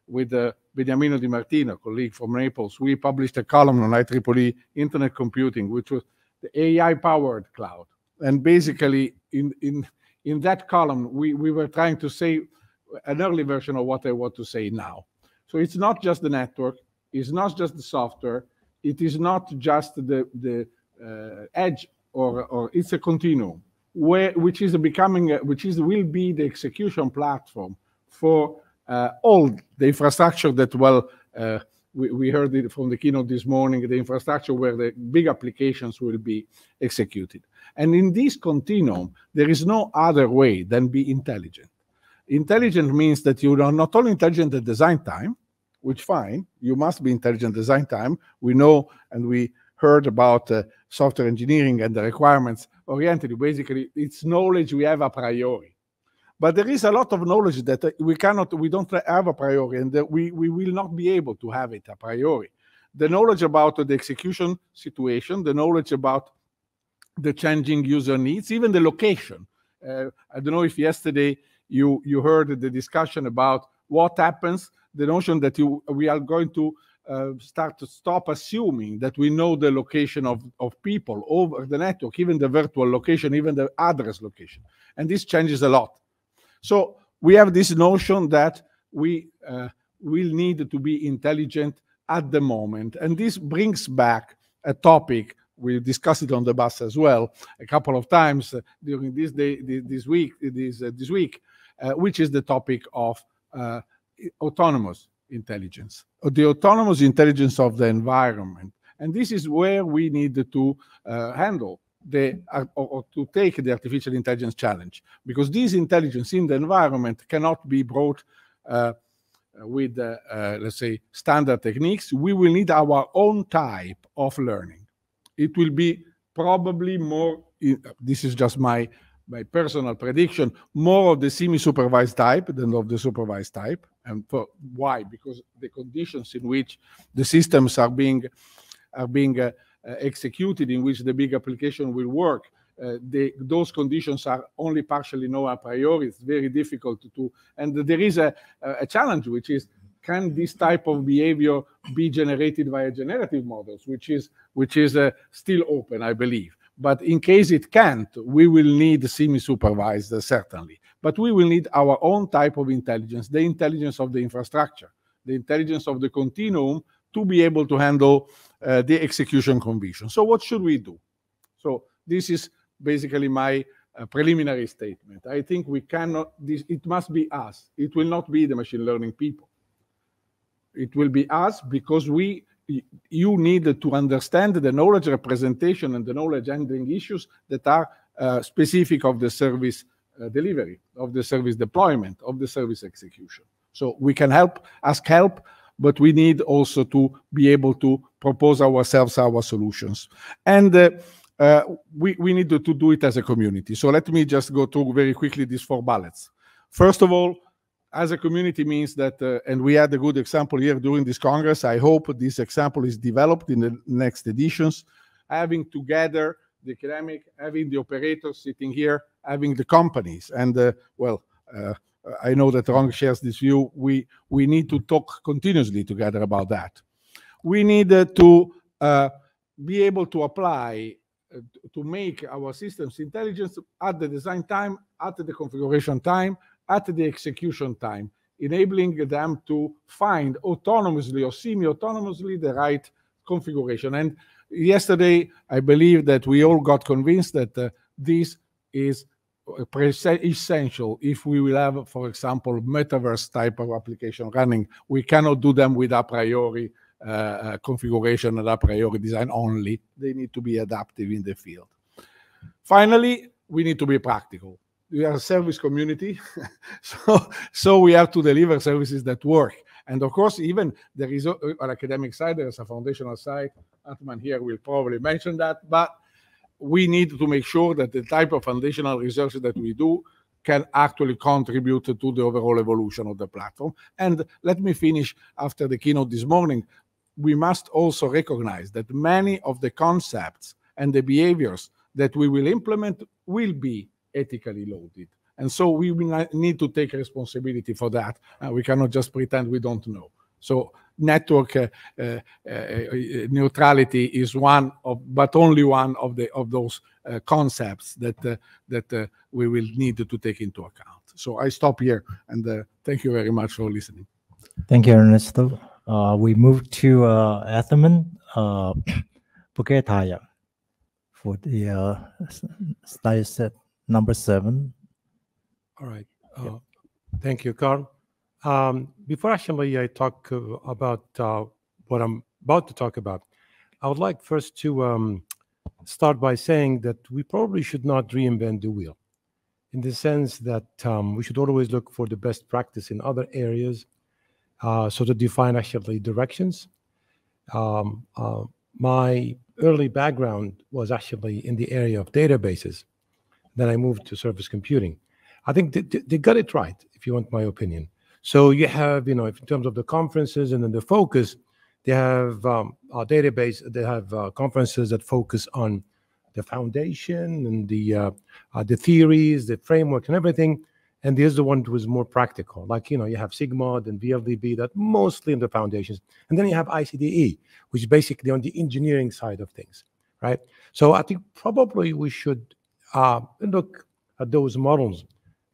with uh, Beniamino Di Martino, colleague from Naples, we published a column on IEEE Internet Computing, which was the AI-powered cloud. And basically, in in in that column, we we were trying to say an early version of what I want to say now. So it's not just the network, it's not just the software, it is not just the the uh, edge or, or it's a continuum where, which is becoming, a- which is, will be the execution platform for all the infrastructure that, well, uh, we, we heard it from the keynote this morning, the infrastructure where the big applications will be executed. And in this continuum, there is no other way than be intelligent. Intelligent means that you are not only intelligent at design time, which fine, you must be intelligent design time. We know and we heard about uh, software engineering and the requirements oriented. Basically, it's knowledge we have a priori. But there is a lot of knowledge that uh, we cannot, we don't have a priori, and that we, we will not be able to have it a priori. The knowledge about the execution situation, the knowledge about the changing user needs, even the location. Uh, I don't know if yesterday you you heard the discussion about what happens, the notion that you we are going to uh, start to stop assuming that we know the location of, of people over the network, even the virtual location, even the address location. And this changes a lot. So we have this notion that we uh, will need to be intelligent at the moment. And this brings back a topic we discussed it on the bus as well a couple of times uh, during this day this week this uh, this week uh, which is the topic of uh, autonomous intelligence the autonomous intelligence of the environment and this is where we need to uh, handle the uh, or, to take the artificial intelligence challenge. Because this intelligence in the environment cannot be brought uh, with uh, uh, let's say standard techniques. We will need our own type of learning. It will be probably more this is just my my personal prediction more of the semi-supervised type than of the supervised type. And for why? Because the conditions in which the systems are being are being uh, uh, executed in which the big application will work uh, those conditions are only partially known a priori. It's very difficult to, and there is a, a a challenge which is can this type of behavior be generated via generative models which is which is uh, still open i believe. But in case it can't we will need semi-supervised uh, certainly. But we will need our own type of intelligence the intelligence of the infrastructure the intelligence of the continuum to be able to handle uh, the execution condition so what should we do? So this is basically my uh, preliminary statement. I think we cannot this it must be us. It will not be the machine learning people. It will be us because we you need to understand the knowledge representation and the knowledge handling issues that are uh, specific of the service uh, delivery of the service deployment of the service execution. So we can help ask help but we need also to be able to propose ourselves our solutions and uh, uh, we, we need to, to do it as a community so let me just go through very quickly these four bullets first of all as a community means that, uh, and we had a good example here during this Congress. I hope this example is developed in the next editions, having together the academic, having the operators sitting here, having the companies. And uh, well, uh, I know that Rong shares this view. We, we need to talk continuously together about that. We need uh, to uh, be able to apply uh, to make our systems intelligence at the design time, at the configuration time, at the execution time, enabling them to find autonomously or semi-autonomously the right configuration. And yesterday, I believe that we all got convinced that uh, this is essential if we will have, for example, metaverse type of application running. We cannot do them with a priori uh, uh, configuration and a priori design only. They need to be adaptive in the field. Finally, we need to be practical we are a service community so so we have to deliver services that work and of course even there is a, an academic side there's a foundational side Athman here will probably mention that but we need to make sure that the type of foundational research that we do can actually contribute to the overall evolution of the platform and let me finish after the keynote this morning we must also recognize that many of the concepts and the behaviors that we will implement will be ethically loaded. And so we need to take responsibility for that. Uh, we cannot just pretend we don't know. So network uh, uh, uh, neutrality is one of, but only one of the of those uh, concepts that uh, that uh, we will need to take into account. So I stop here and uh, thank you very much for listening. Thank you, Ernesto. Uh, we move to uh, Athman uh, Bouguettaya for the uh, set number seven. All right. Uh, Thank you, Carl. Um, Before actually I talk about uh, what I'm about to talk about, I would like first to um, start by saying that we probably should not reinvent the wheel in the sense that um, we should always look for the best practice in other areas uh, so to define actually directions. Um, uh, My early background was actually in the area of databases. Then I moved to service computing. I think they- they got it right, if you want my opinion. So you have, you know, in terms of the conferences and then the focus, they have um, a database, they have uh, conferences that focus on the foundation and the uh, uh, the theories, the framework, and everything. And there's the one that was more practical, like you know, you have SIGMOD and VLDB that mostly in the foundations, and then you have ICDE, which is basically on the engineering side of things, right? So I think probably we should uh, look at those models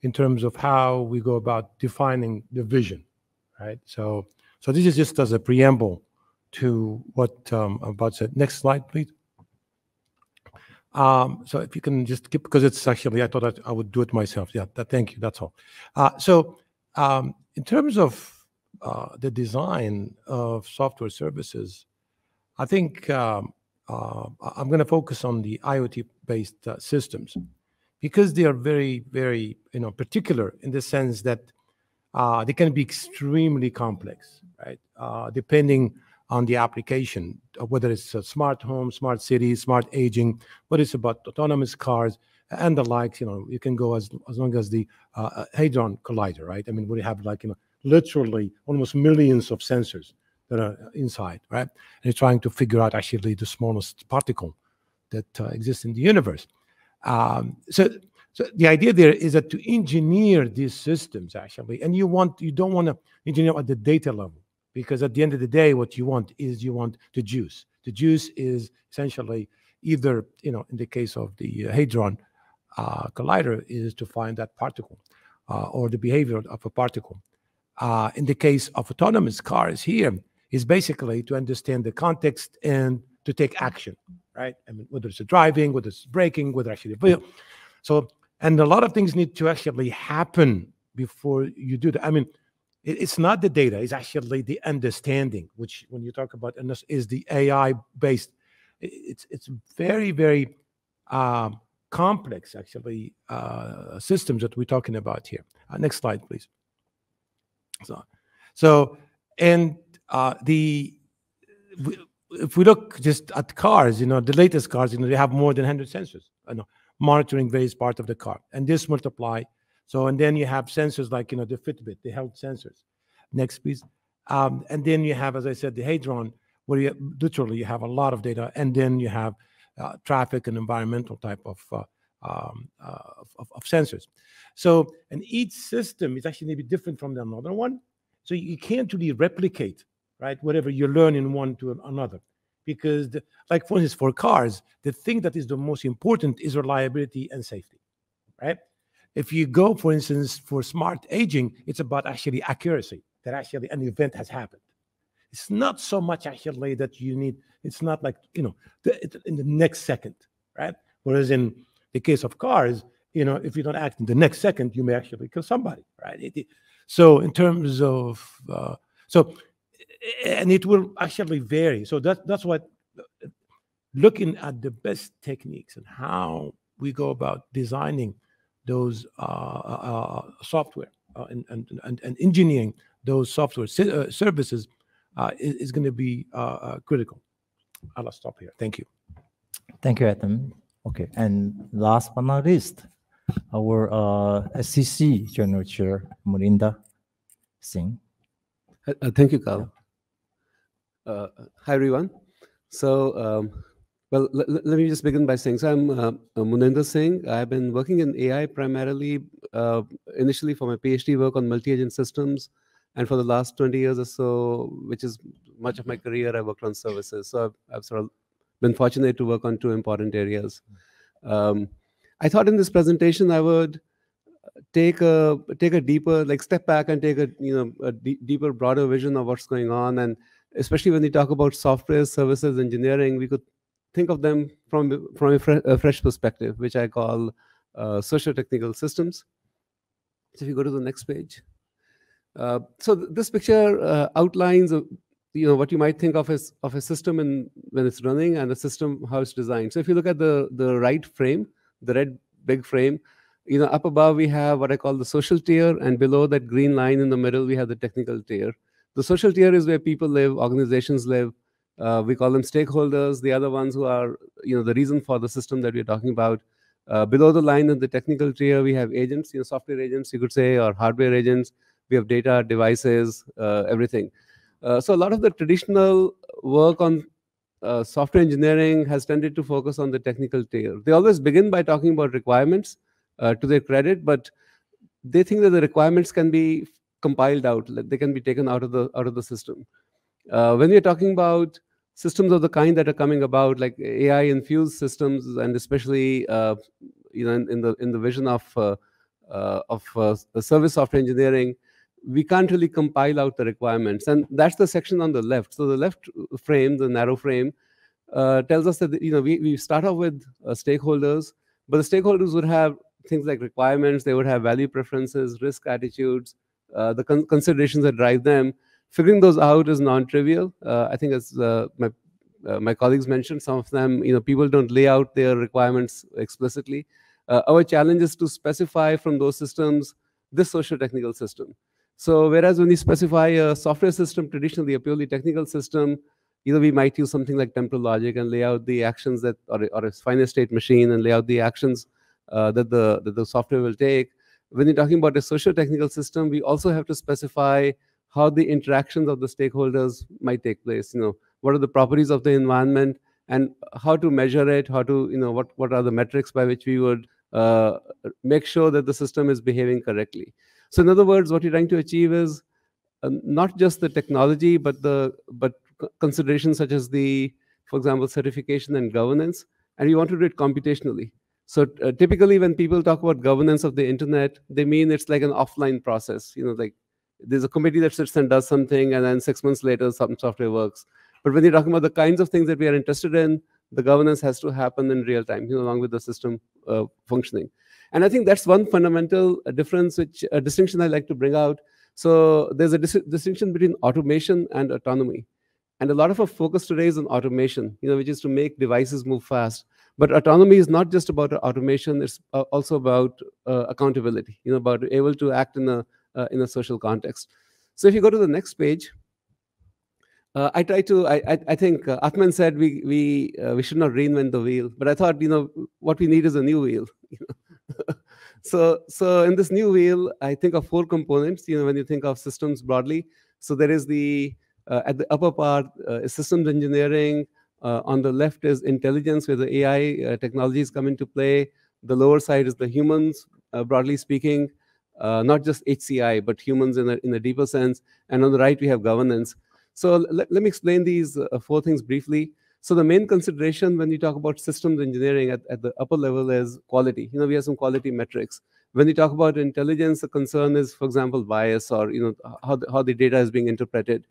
in terms of how we go about defining the vision, right? So, so this is just as a preamble to what um, about say. Next slide, please. Um, so if you can just keep, because it's actually, I thought that I would do it myself. Yeah, that, thank you. That's all. Uh, so um, in terms of uh, the design of software services, I think um, uh, I- I'm going to focus on the IoT-based uh, systems because they are very, very, you know, particular in the sense that uh, they can be extremely complex, right? Uh, depending on the application, uh, whether it's a smart home, smart city, smart aging, what it's about autonomous cars and the likes. You know, you can go as as long as the uh, uh, hadron collider, right? I mean, we have like you know literally almost millions of sensors that are inside, right? And you're trying to figure out actually the smallest particle that uh, exists in the universe. Um, so, so the idea there is that to engineer these systems actually, and you want you don't want to engineer at the data level because at the end of the day, what you want is you want the juice. The juice is essentially either you know in the case of the uh, hadron uh, collider is to find that particle uh, or the behavior of a particle. Uh, in the case of autonomous cars here is basically to understand the context and to take action, right? I mean, whether it's driving, whether it's braking, whether actually so and a lot of things need to actually happen before you do that. I mean, it- it's not the data; it's actually the understanding. Which, when you talk about and this is the AI based, it's it's very very um, complex actually uh, systems that we're talking about here. Uh, next slide, please. So, so and uh, the if we look just at cars, you know, the latest cars, you know, they have more than 100 sensors, you know, monitoring various parts of the car, and this multiply. So, and then you have sensors like, you know, the Fitbit, the health sensors. Next, please. Um, and then you have, as I said, the Hadron, where you literally you have a lot of data, and then you have uh, traffic and environmental type of, uh, um, uh, of, of- sensors. So, and each system is actually maybe different from the another one. So you can't really replicate, right, whatever you learn in one to another. Because, the, like for instance, for cars, the thing that is the most important is reliability and safety, right? If you go, for instance, for smart aging, it's about actually accuracy, that actually an event has happened. It's not so much actually that you need, it's not like, you know, the, in the next second, right? Whereas in the case of cars, you know, if you don't act in the next second, you may actually kill somebody, right? It- it- so in terms of, uh, so, and it will actually vary. So that, that's what, looking at the best techniques and how we go about designing those uh, uh, uh, software uh, and, and, and, and engineering those software si- uh, services uh, is, is going to be uh, uh, critical. I'll stop here. Thank you. Thank you, Adam. Okay, and last but not least, our uh, SCC General Chair, Munindar Singh. Thank you, Carl. Uh, Hi, everyone. So, um, well, le- le- let me just begin by saying, so I'm uh, uh, Munindar Singh. I've been working in AI primarily, uh, initially for my PhD work on multi-agent systems, and for the last 20 years or so, which is much of my career, I worked on services. So I've, I've sort of been fortunate to work on two important areas. Um, I thought in this presentation I would take a take a deeper like step back and take a you know a deeper broader vision of what's going on and especially when we talk about software services engineering we could think of them from, from a, fre a fresh perspective, which I call uh, socio-technical systems. So if you go to the next page. Uh, so th this picture uh, outlines uh, you know what you might think of as of a system in when it's running and the system how it's designed. So if you look at the the right frame, the red big frame, you know up above we have what I call the social tier, and below that green line in the middle we have the technical tier. The social tier is where people live, organizations live. Uh, we call them stakeholders. The other ones who are you know the reason for the system that we're talking about. Uh, below the line in the technical tier, we have agents, you know, software agents, you could say, or hardware agents. We have data, devices, uh, everything. Uh, so a lot of the traditional work on uh, software engineering has tended to focus on the technical tier. They always begin by talking about requirements uh, to their credit, but they think that the requirements can be compiled out, they can be taken out of the out of the system. Uh, when we're talking about systems of the kind that are coming about, like AI infused systems, and especially uh, you know in, in, the in the vision of uh, of service software engineering, we can't really compile out the requirements. And that's the section on the left. So the left frame, the narrow frame, uh, tells us that you know we, we start off with uh, stakeholders, but the stakeholders would have things like requirements, they would have value preferences, risk attitudes, uh, the con considerations that drive them. Figuring those out is non-trivial. Uh, I think as uh, my uh, my colleagues mentioned, some of them, you know, people don't lay out their requirements explicitly. our challenge is to specify from those systems this social technical system. So whereas when we specify a software system, traditionally a purely technical system, either we might use something like temporal logic and lay out the actions that, or, or a finite state machine and lay out the actions uh, that, the, that the software will take. When you're talking about a socio-technical system, we also have to specify how the interactions of the stakeholders might take place. You know, what are the properties of the environment and how to measure it, how to, you know, what, what are the metrics by which we would uh, make sure that the system is behaving correctly. So in other words, what you're trying to achieve is uh, not just the technology, but the but considerations such as the, for example, certification and governance, and we want to do it computationally. So uh, typically, when people talk about governance of the internet, they mean it's like an offline process. You know, like there's a committee that sits and does something, and then six months later, some software works. But when you're talking about the kinds of things that we are interested in, the governance has to happen in real time, you know, along with the system uh, functioning. And I think that's one fundamental uh, difference, which a distinction I like to bring out. So there's a dis distinction between automation and autonomy. And a lot of our focus today is on automation, you know, which is to make devices move fast. But autonomy is not just about automation; it's uh, also about uh, accountability. You know, about able to act in a uh, in a social context. So if you go to the next page, uh, I try to. I I, I think uh, Athman said we we uh, we should not reinvent the wheel, but I thought you know what we need is a new wheel. So, so in this new wheel, I think of four components. You know, when you think of systems broadly, so there is the uh, at the upper part uh, systems engineering. Uh, on the left is intelligence, where the AI uh, technologies come into play. The lower side is the humans, uh, broadly speaking, uh, not just HCI, but humans in a, in a deeper sense. And on the right, we have governance. So let, let me explain these four things briefly. So the main consideration when you talk about systems engineering at, at the upper level is quality. You know, we have some quality metrics. When you talk about intelligence, the concern is, for example, bias or you know how the, how the data is being interpreted.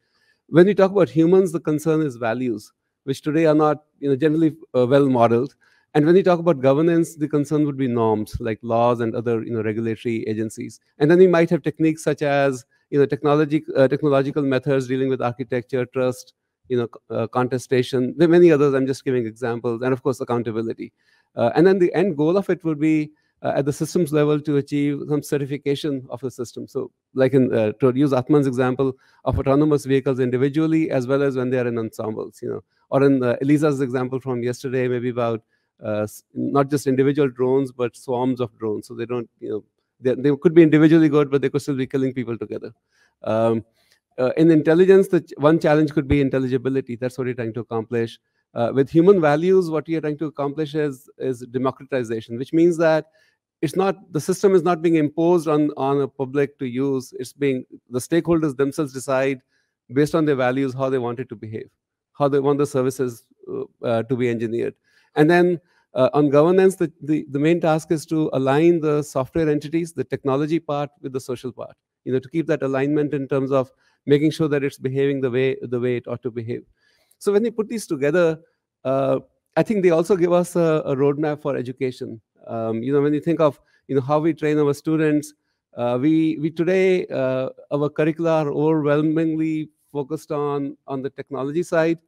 When you talk about humans, the concern is values, which today are not you know generally uh, well modeled. And when you talk about governance, the concern would be norms like laws and other you know regulatory agencies. And then we might have techniques such as you know technology uh, technological methods dealing with architecture, trust, you know, uh, contestation. There are many others. I'm just giving examples, and of course, accountability. Uh, and then the end goal of it would be uh, at the systems level to achieve some certification of the system. So, like in uh, to use Athman's example of autonomous vehicles individually as well as when they are in ensembles, you know, or in uh, Elisa's example from yesterday, maybe about uh, not just individual drones but swarms of drones. So they don't, you know, they, they could be individually good, but they could still be killing people together. Um, uh, in intelligence, the ch one challenge could be intelligibility. That's what you're trying to accomplish. Uh, with human values, what you're trying to accomplish is, is democratization, which means that it's not the system is not being imposed on, on a public to use. It's being the stakeholders themselves decide based on their values how they want it to behave, how they want the services uh, uh to be engineered. And then uh, on governance, the, the, the main task is to align the software entities, the technology part with the social part, you know, to keep that alignment in terms of making sure that it's behaving the way the way it ought to behave. So when you put these together, uh, I think they also give us a, a roadmap for education. Um, you know, when you think of you know how we train our students, uh, we we today uh, our curricula are overwhelmingly focused on on the technology side,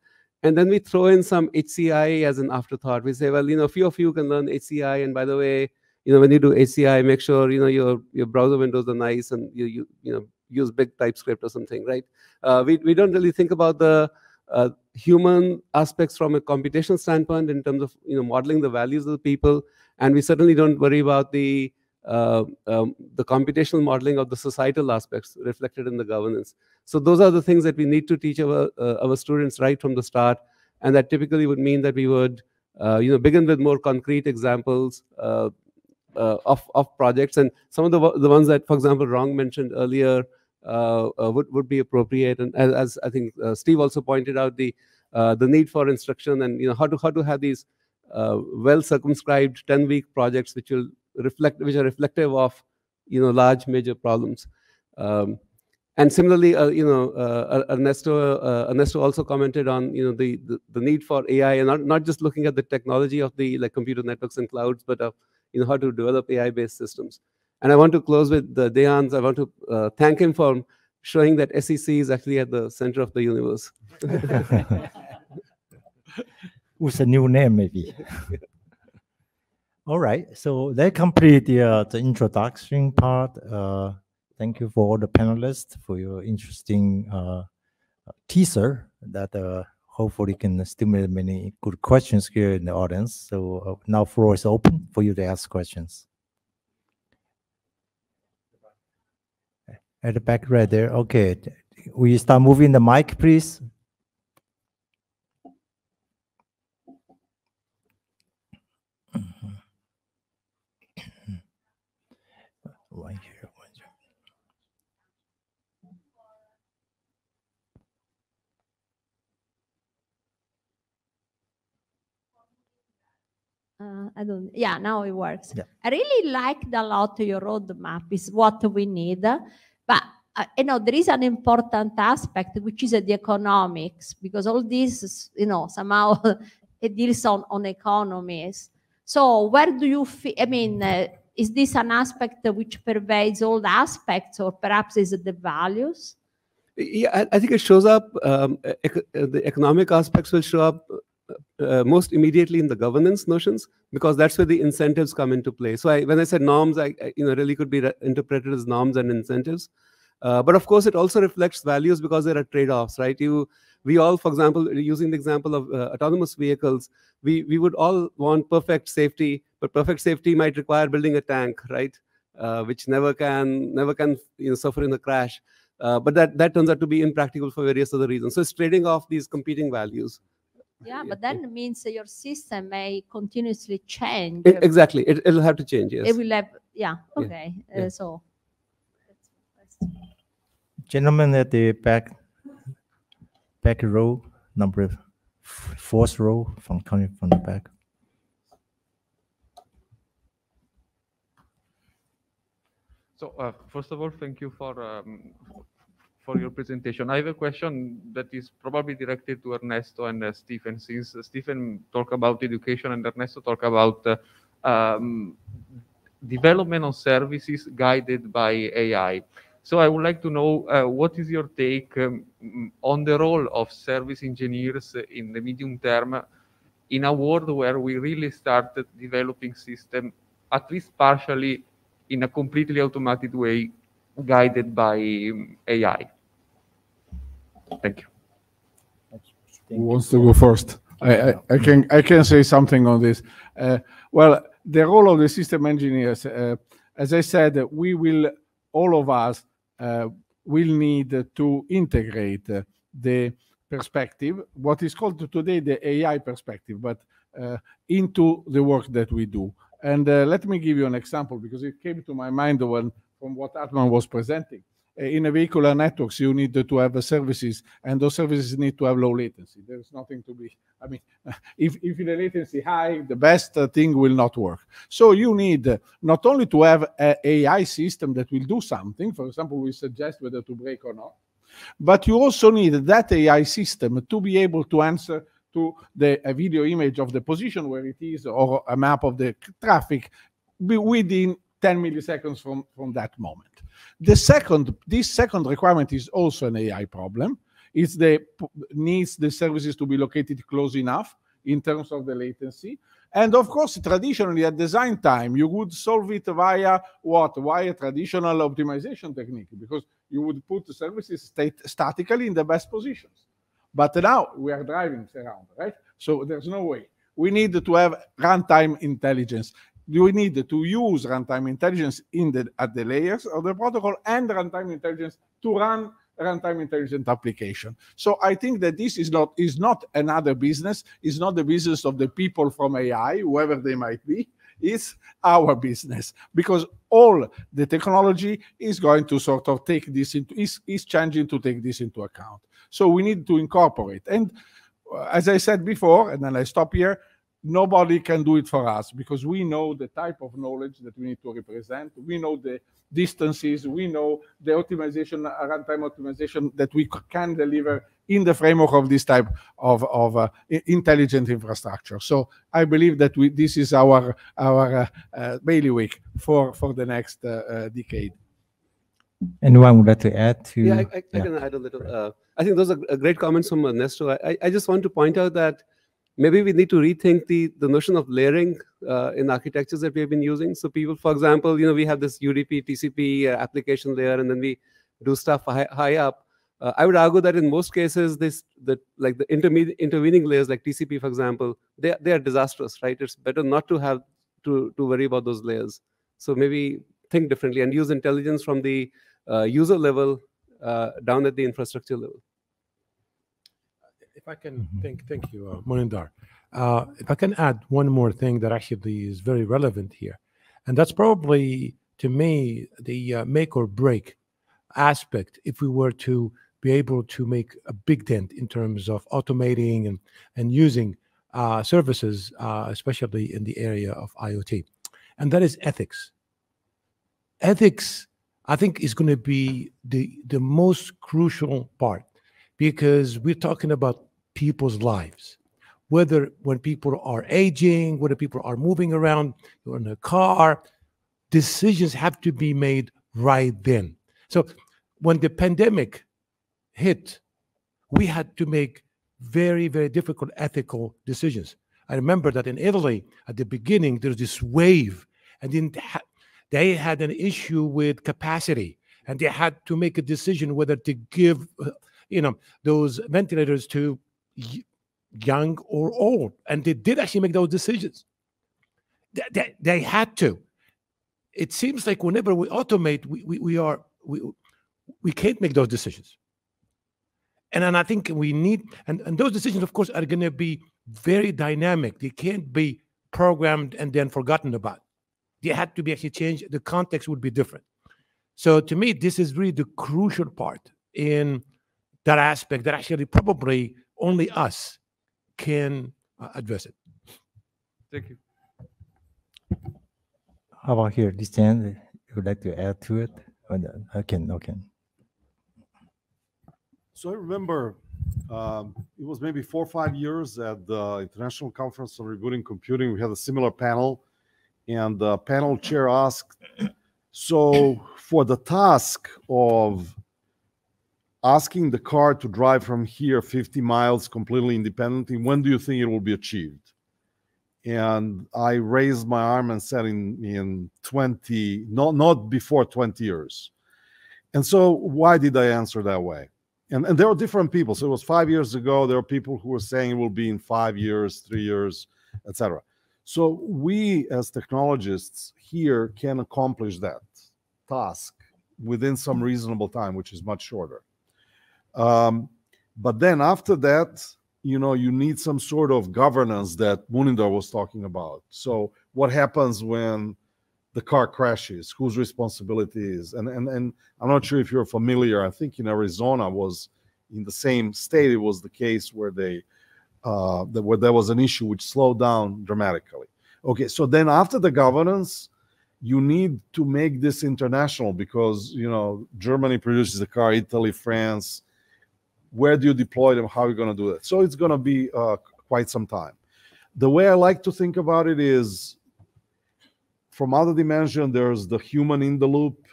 and then we throw in some HCI as an afterthought. We say, well, you know, a few of you can learn HCI, and by the way, you know, when you do HCI, make sure you know your your browser windows are nice and you you you know use big TypeScript or something, right? Uh, we we don't really think about the uh, human aspects from a computational standpoint in terms of you know modeling the values of the people, and we certainly don't worry about the uh, um, the computational modeling of the societal aspects reflected in the governance. So those are the things that we need to teach our uh, our students right from the start, and that typically would mean that we would uh, you know begin with more concrete examples. Uh, uh, of, of projects and some of the the ones that, for example, Rong mentioned earlier, would would be appropriate. And as, as I think uh, Steve also pointed out, the the need for instruction and you know how to how to have these well circumscribed 10 week projects which will reflect which are reflective of you know large major problems. Um, and similarly, uh, you know, uh, Ernesto, uh, Ernesto also commented on, you know, the, the, the need for AI and not, not just looking at the technology of the like computer networks and clouds, but of, you know, how to develop AI-based systems. And I want to close with the Dejan's. I want to uh, thank him for showing that SCC is actually at the center of the universe. With a new name, maybe. All right, so that complete the, uh, the introduction part. Uh, thank you for all the panelists for your interesting uh, teaser that uh, hopefully can stimulate many good questions here in the audience. So uh, now floor is open for you to ask questions. At the back right there. Okay. Will you start moving the mic, please? Right here. Uh, I don't. Yeah, now it works. Yeah. I really liked a lot your roadmap. Is what we need, but uh, you know there is an important aspect which is uh, the economics because all this, is, you know, somehow it deals on on economies. So where do you feel? I mean, uh, is this an aspect which pervades all the aspects, or perhaps is it the values? Yeah, I, I think it shows up. Um, ec- the economic aspects will show up uh, most immediately in the governance notions because that's where the incentives come into play. So I, when I said norms, I, I you know really could be re- interpreted as norms and incentives. Uh, but of course, it also reflects values because there are trade-offs, right? You, we all, for example, using the example of uh, autonomous vehicles, we we would all want perfect safety, but perfect safety might require building a tank, right? Uh, which never can never can you know suffer in a crash. Uh, but that that turns out to be impractical for various other reasons. So it's trading off these competing values. Yeah, but then it means that your system may continuously change. E- exactly, it, it'll have to change. Yes. It will have. Yeah. Yeah, Okay. yeah. Uh, so. Gentleman at the back, back row, number fourth row from coming from the back. So uh, first of all, thank you for um, for your presentation. I have a question that is probably directed to Ernesto and uh, Stephen. Since uh, Stephen talked about education and Ernesto talked about uh, um, development of services guided by AI. So I would like to know uh, what is your take um, on the role of service engineers in the medium term in a world where we really started developing system at least partially in a completely automated way guided by um, AI. Thank you. Who wants to go first? I, I, I can I can say something on this. Uh, well, the role of the system engineers, uh, as I said, we will all of us uh, will need to integrate uh, the perspective, what is called today the AI perspective, but uh, into the work that we do. And uh, let me give you an example because it came to my mind when from what Athman was presenting. Uh, In a vehicular networks, you need to have services, and those services need to have low latency. There's nothing to be. I mean, if if the latency high, the best uh, thing will not work. So you need uh, not only to have a AI system that will do something. For example, we suggest whether to break or not, but you also need that AI system to be able to answer to the video image of the position where it is or a map of the traffic within 10 milliseconds from, from that moment. The second, this second requirement is also an AI problem. It's the needs the services to be located close enough in terms of the latency. And of course, traditionally at design time, you would solve it via what? Via traditional optimization technique, because you would put the services state statically in the best positions. But now we are driving around, right? So there's no way. We need to have runtime intelligence. We need to use runtime intelligence in the at the layers of the protocol and runtime intelligence to run runtime intelligent application. So I think that this is not is not another business. It's not the business of the people from AI, whoever they might be. It's our business because all the technology is going to sort of take this into is, is changing to take this into account. So we need to incorporate. And uh, as I said before, and then I stop here, nobody can do it for us because we know the type of knowledge that we need to represent. We know the distances. We know the optimization, uh, runtime optimization that we can deliver in the framework of this type of, of uh, intelligent infrastructure. So I believe that we, this is our our uh, uh, bailiwick for for the next uh, uh, decade. Anyone would like to add to? Yeah, I, I, yeah. I can add a little. I think those are great comments from Ernesto. I, I just want to point out that maybe we need to rethink the, the notion of layering uh, in architectures that we have been using. So people, for example, you know, we have this UDP, TCP uh, application layer, and then we do stuff high, high up. Uh, I would argue that in most cases, this the like the intermediate intervening layers, like TCP, for example, they they are disastrous, right? It's better not to have to to worry about those layers. So maybe think differently and use intelligence from the uh, user level uh, down at the infrastructure level if I can mm-hmm. thank thank you, uh, Munindar. Uh, if I can add one more thing that actually is very relevant here, and that's probably to me the uh, make or break aspect. If we were to be able to make a big dent in terms of automating and and using uh, services, uh, especially in the area of IoT, and that is ethics. Ethics, I think, is going to be the the most crucial part because we're talking about people's lives. Whether when people are aging, whether people are moving around, you're in a car, decisions have to be made right then. So when the pandemic hit, we had to make very, very difficult ethical decisions. I remember that in Italy at the beginning, there's this wave, and they had an issue with capacity, and they had to make a decision whether to give, you know, those ventilators to young or old. And they did actually make those decisions. They, they, they had to. It seems like whenever we automate, we, we, we are we, we can't make those decisions. And, and I think we need, and, and those decisions, of course, are going to be very dynamic. They can't be programmed and then forgotten about. They had to be actually changed. The context would be different. So to me, this is really the crucial part in that aspect that actually probably only us can uh, address it. Thank you. How about here, this end? You would like to add to it? I can, okay. So I remember um, it was maybe four or five years at the International Conference on Rebooting Computing. We had a similar panel, and the panel chair asked, "So for the task of asking the car to drive from here 50 miles completely independently, when do you think it will be achieved? And I raised my arm and said in, in 20, not, not before 20 years. And so why did I answer that way? And, and there were different people. So it was five years ago. There were people who were saying it will be in five years, three years, etc. So we as technologists here can accomplish that task within some reasonable time, which is much shorter. Um, but then after that, you know, you need some sort of governance that Munindar was talking about. So what happens when the car crashes? Whose responsibility is? And and and I'm not sure if you're familiar. I think in Arizona was in the same state. It was the case where they uh, where there was an issue which slowed down dramatically. Okay, so then after the governance, you need to make this international because you know Germany produces the car, Italy, France, where do you deploy them how are you going to do that so it's going to be uh, quite some time. The way I like to think about it is from other dimension, there's the human in the loop,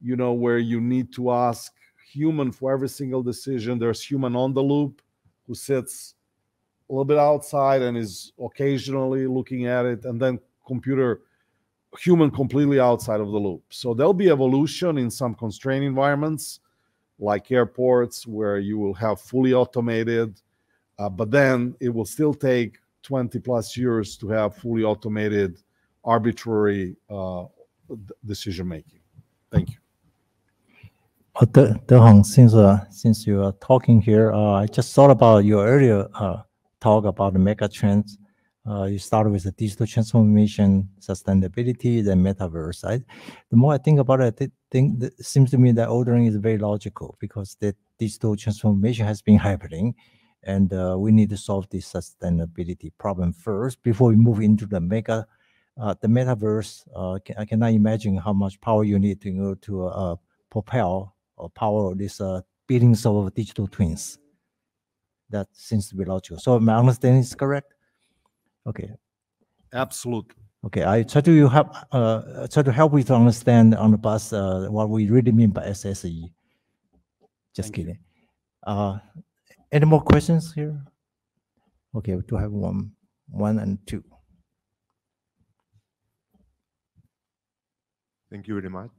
you know, where you need to ask human for every single decision. There's human on the loop who sits a little bit outside and is occasionally looking at it, and then computer human completely outside of the loop. So there'll be evolution in some constrained environments like airports where you will have fully automated, uh, but then it will still take 20 plus years to have fully automated arbitrary uh, decision making. Thank you. Uh, De, Dejan, since uh, since you are talking here, uh, I just thought about your earlier uh, talk about the mega trends. Uh, you start with the digital transformation, sustainability, then metaverse. I, the more I think about it, I think it seems to me that ordering is very logical because the digital transformation has been happening, and uh, we need to solve this sustainability problem first before we move into the mega, uh, the metaverse. Uh, I cannot imagine how much power you need to know, to propel or power these uh, billions of digital twins. That seems to be logical. So my understanding is correct. Okay. Absolutely. Okay, I try to help uh, try to help you to understand on the bus uh, what we really mean by SSE. Just Thank kidding. Uh, any more questions here? Okay, we do have one, one and two. Thank you very much.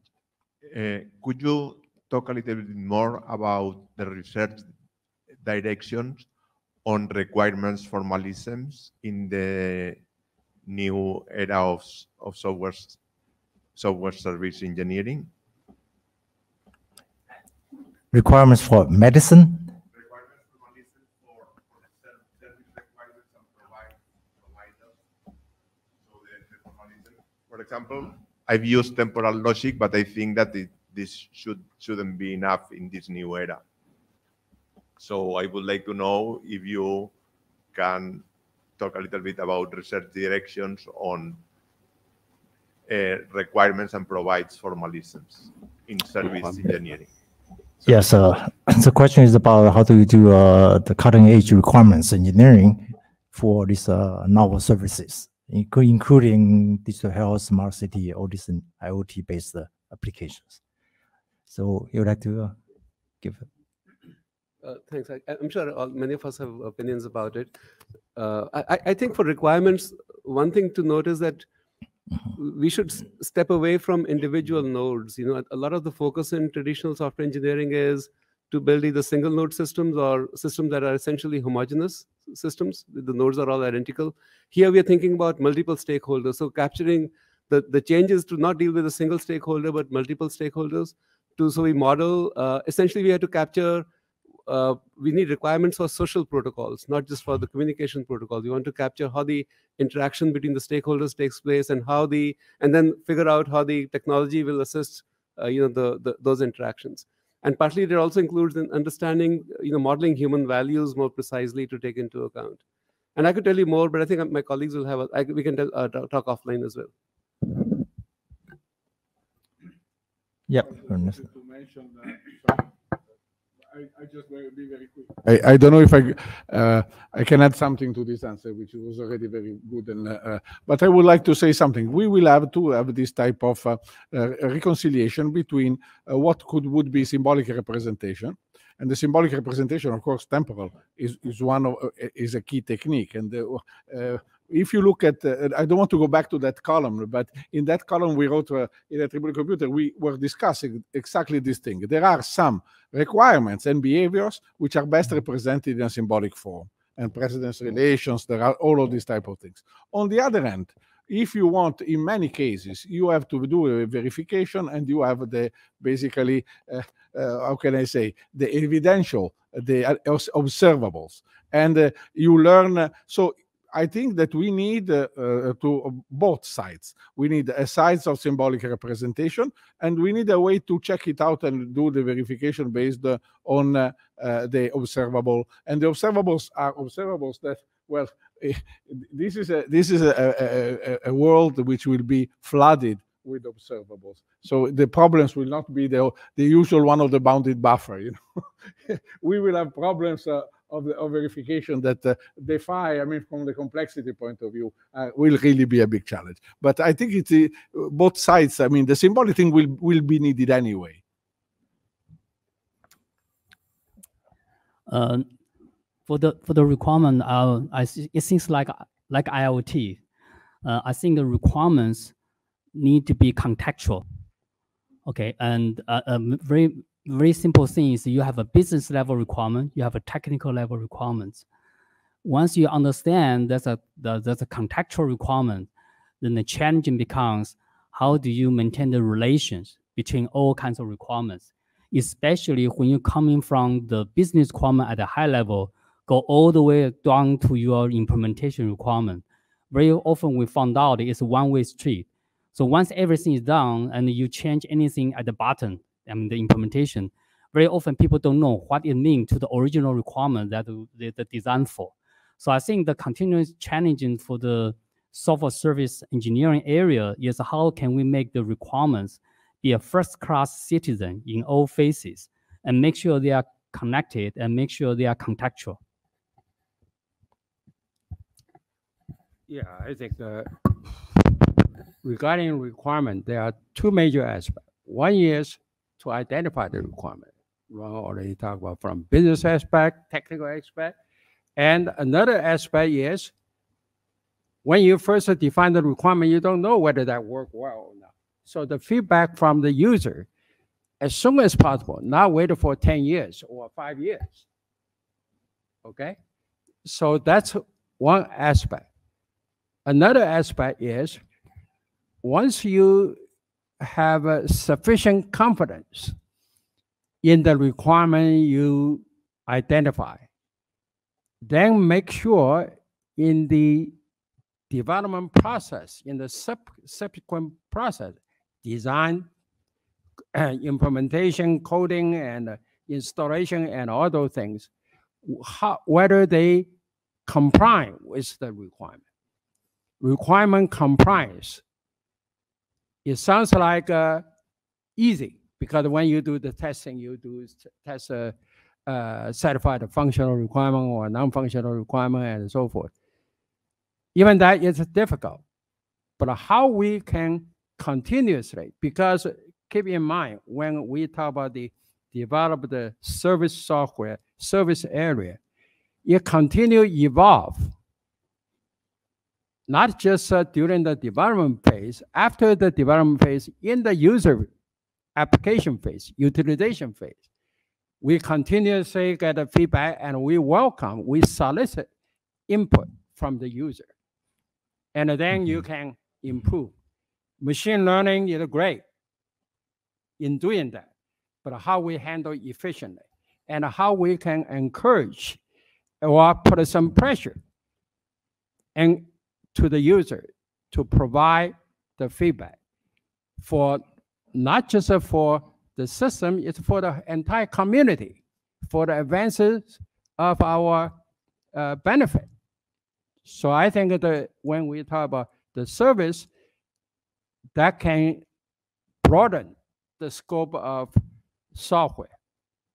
Uh, Could you talk a little bit more about the research directions on requirements formalisms in the new era of, of software, software service engineering? Requirements for medicine? For, for the ser- service requirements and provide, providers. So the, the formalism, for example, I've used temporal logic, but I think that it, this should, shouldn't be enough in this new era. So I would like to know if you can talk a little bit about research directions on uh, requirements and provides formalisms in service engineering. Yes, uh, the question is about how do you do uh, the cutting edge requirements engineering for these uh, novel services, including digital health, smart city, all these IoT based uh, applications. So you would like to uh, give it? Uh, Thanks. I- I'm sure all, many of us have opinions about it. Uh, I, I- think for requirements, one thing to note is that we should step away from individual nodes. You know, a lot of the focus in traditional software engineering is to build either single node systems or systems that are essentially homogeneous systems. The nodes are all identical. Here we are thinking about multiple stakeholders. So capturing the, the changes to not deal with a single stakeholder, but multiple stakeholders. To, so we model, uh, essentially we have to capture uh, we need requirements for social protocols, not just for the communication protocols. We want to capture how the interaction between the stakeholders takes place and how the, and then figure out how the technology will assist, uh, you know, the, the those interactions. And partly it also includes an understanding, you know, modeling human values more precisely to take into account. And I could tell you more, but I think my colleagues will have, a, I, we can tell, uh, talk offline as well. Yep. To mention, sorry. I, I just be very quick. I, I don't know if I, uh, I can add something to this answer, which was already very good. And, uh, but I would like to say something. We will have to have this type of uh, uh, reconciliation between uh, what could would be symbolic representation. And the symbolic representation, of course, temporal is, is one of uh, is a key technique. And uh, uh, if you look at, uh, I don't want to go back to that column, but in that column we wrote uh, in attribute computer, we were discussing exactly this thing. There are some requirements and behaviors which are best represented in a symbolic form and precedence relations. There are all of these type of things. On the other hand, if you want, in many cases, you have to do a verification and you have the basically, uh, uh, how can I say, the evidential, the uh, observables. And uh, you learn, uh, so I think that we need uh, uh, to both sides. We need a sides of symbolic representation, and we need a way to check it out and do the verification based uh, on uh, uh, the observable. And the observables are observables that, well, eh, this is a this is a, a- a world which will be flooded with observables. So the problems will not be the the usual one of the bounded buffer. You know, we will have problems uh, of, the, of verification that uh, DeFi, I mean, from the complexity point of view, uh, will really be a big challenge. But I think it's uh, both sides. I mean, the symbolic thing will will be needed anyway. Uh, for the for the requirement, uh, I it seems like like IoT. Uh, I think the requirements need to be contextual. Okay, and uh, a very very simple thing is you have a business level requirement, you have a technical level requirement. Once you understand that's a there's a contextual requirement, then the challenging becomes how do you maintain the relations between all kinds of requirements, especially when you're coming from the business requirement at a high level, go all the way down to your implementation requirement. Very often we found out it's one-way street. So once everything is done and you change anything at the bottom, I mean the implementation, very often people don't know what it means to the original requirement that they, they designed for. So I think the continuous challenging for the software service engineering area is how can we make the requirements be a first-class citizen in all phases and make sure they are connected and make sure they are contextual. Yeah, I think uh, regarding requirement, there are two major aspects. One is to identify the requirement. Rong already talked about from business aspect, technical aspect, and another aspect is when you first define the requirement, you don't know whether that worked well or not. So the feedback from the user, as soon as possible, not wait for 10 years or five years. Okay? So that's one aspect. Another aspect is once you have sufficient confidence in the requirement you identify, then make sure in the development process, in the sub subsequent process, design, implementation, coding, and installation, and all those things, how, whether they comply with the requirement requirement compliance. It sounds like uh, easy because when you do the testing, you do test uh, uh, certified functional requirement or non-functional requirement and so forth. Even that is difficult. But how we can continuously, because keep in mind, when we talk about the develop the service software, service area, it continue evolve not just uh, during the development phase, after the development phase, in the user application phase, utilization phase, we continuously get a feedback and we welcome, we solicit input from the user. And then you mm-hmm. can improve. Machine learning is great in doing that, but how we handle efficiently and how we can encourage or put some pressure and to the user to provide the feedback for not just for the system, it's for the entire community, for the advances of our uh, benefit. So I think that when we talk about the service, that can broaden the scope of software.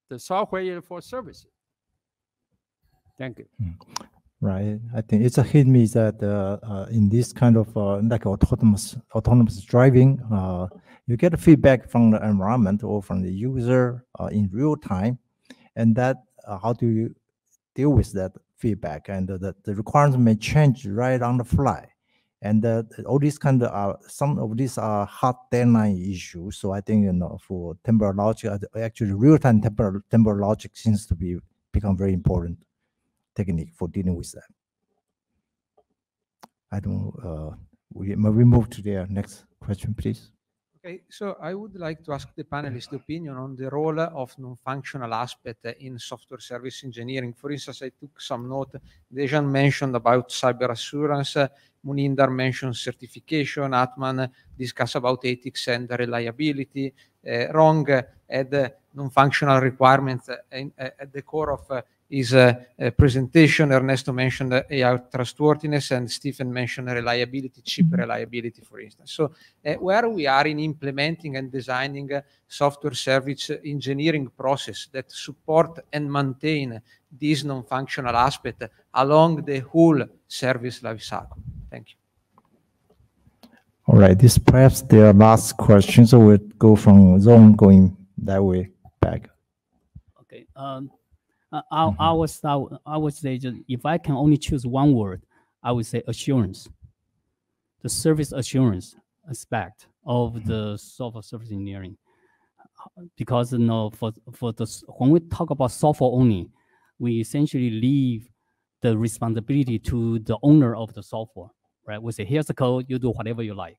The software is for services. Thank you. Right? I think it's a hit me that uh, uh, in this kind of uh, like autonomous autonomous driving, uh, you get feedback from the environment or from the user uh, in real time, and that uh, how do you deal with that feedback? And the, the requirements may change right on the fly, and all these kind of some of these are hot deadline issues. So I think you know for temporal logic, actually real time temporal temporal logic seems to be become very important technique for dealing with that. I don't, uh, we, may we move to the next question, please? Okay, so I would like to ask the panelists' the opinion on the role of non-functional aspect in software service engineering. For instance, I took some note. Dejan mentioned about cyber assurance. Munindar mentioned certification. Athman discussed about ethics and reliability. Uh, Rong had non-functional requirements uh, at the core of uh, his uh, uh, presentation. Ernesto mentioned uh, AI trustworthiness, and Stephen mentioned reliability, chip reliability, for instance. So, uh, where we are in implementing and designing a software service engineering process that support and maintain this non-functional aspect along the whole service lifecycle. Thank you. All right, this perhaps the last question, so we'll go from zone going that way back. Okay. Um, I, I, I mm-hmm. would start, I would say just if I can only choose one word, I would say assurance. The service assurance aspect of mm-hmm. the software service engineering. Because you know, for for the when we talk about software only, we essentially leave the responsibility to the owner of the software, right? We say, here's the code, you do whatever you like.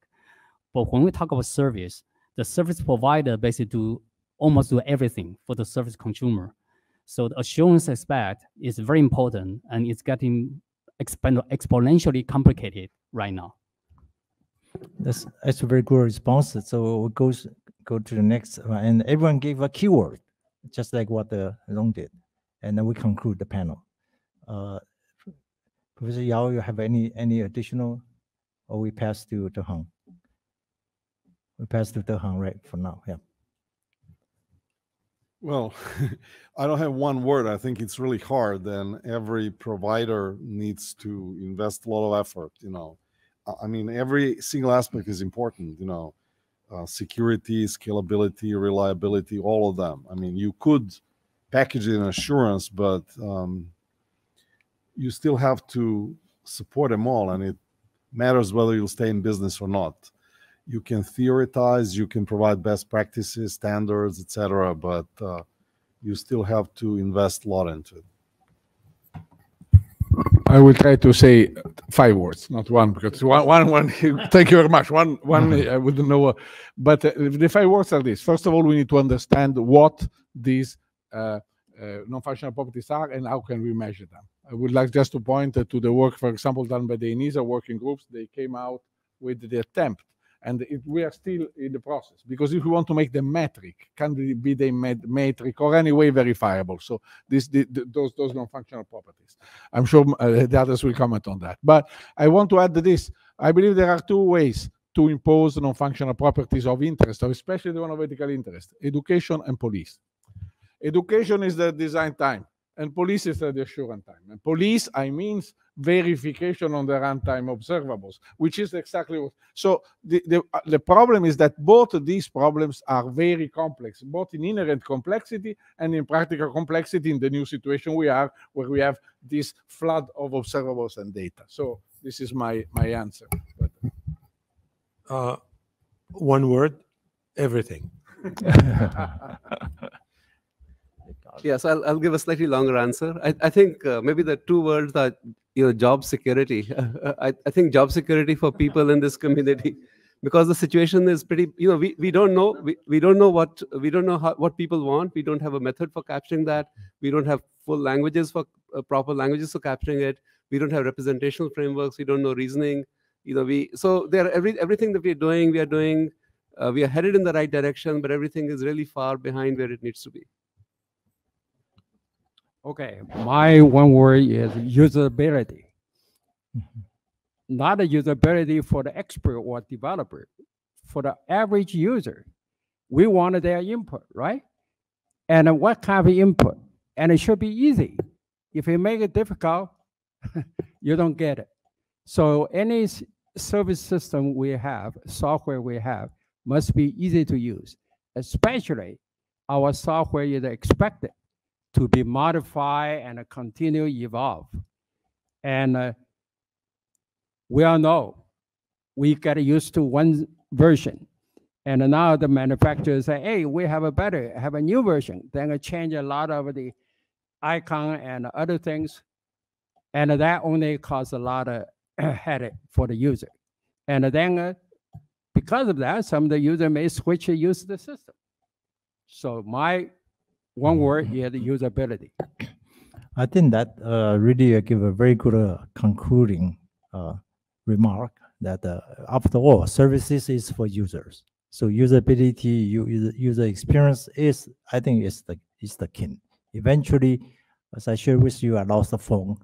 But when we talk about service, the service provider basically do almost do everything for the service consumer. So the assurance aspect is very important and it's getting exponentially complicated right now. That's that's a very good response. So we go go to the next one, and everyone gave a keyword, just like what the Rong did, and then we conclude the panel. Uh, Professor Yau, you have any any additional, or we pass to Dejan? We pass to Dejan right for now. Yeah. Well, I don't have one word. I think it's really hard. Then every provider needs to invest a lot of effort. You know, I mean, every single aspect is important. You know, uh, security, scalability, reliability, all of them. I mean, you could package it in assurance, but um, you still have to support them all, and it matters whether you'll stay in business or not you can theorize, you can provide best practices, standards, etc., but uh, you still have to invest a lot into it. I will try to say five words, not one, because one, one, one. thank you very much. One, one. Mm-hmm. I wouldn't know, but uh, the five words are this. First of all, we need to understand what these uh, uh, non-functional properties are and how can we measure them. I would like just to point to the work, for example, done by the ENISA working groups. They came out with the attempt and it, we are still in the process because if we want to make the metric can be the metric or anyway verifiable? So this the, the, those those non-functional properties. I'm sure uh, the others will comment on that. But i want to add this. I believe there are two ways to impose non-functional properties of interest or especially the one of ethical interest education and police. Education is the design time and police is the assurance time. And police, I means verification on the runtime observables, which is exactly what. So the, the, uh, the problem is that both of these problems are very complex, both in inherent complexity and in practical complexity in the new situation we are, where we have this flood of observables and data. So this is my, my answer. But, uh, one word, everything. Yes, I'll, I'll give a slightly longer answer. I, I think uh, maybe the two words are you know job security. I, I think job security for people in this community, because the situation is pretty. You know, we, we don't know we, we don't know what we don't know how, what people want. We don't have a method for capturing that. We don't have full languages for uh, proper languages for capturing it. We don't have representational frameworks. We don't know reasoning. You know, we so there every everything that we are doing, we are doing. Uh, we are headed in the right direction, but everything is really far behind where it needs to be. Okay, my one word is usability. Not a usability for the expert or developer. For the average user, we want their input, right? And what kind of input? And it should be easy. If you make it difficult, you don't get it. So any service system we have, software we have, must be easy to use, especially our software is expected to be modified and continue evolve. And uh, we all know we get used to one version. And now the manufacturers say, hey, we have a better, have a new version. Then change a lot of the icon and other things. And that only causes a lot of headache for the user. And then uh, because of that, some of the user may switch to use the system. So my one word here, the usability. I think that uh, really uh, give a very good uh, concluding uh, remark that uh, after all, services is for users. So usability, user, user experience is, I think, is the is the king. Eventually, as I shared with you, I lost the phone.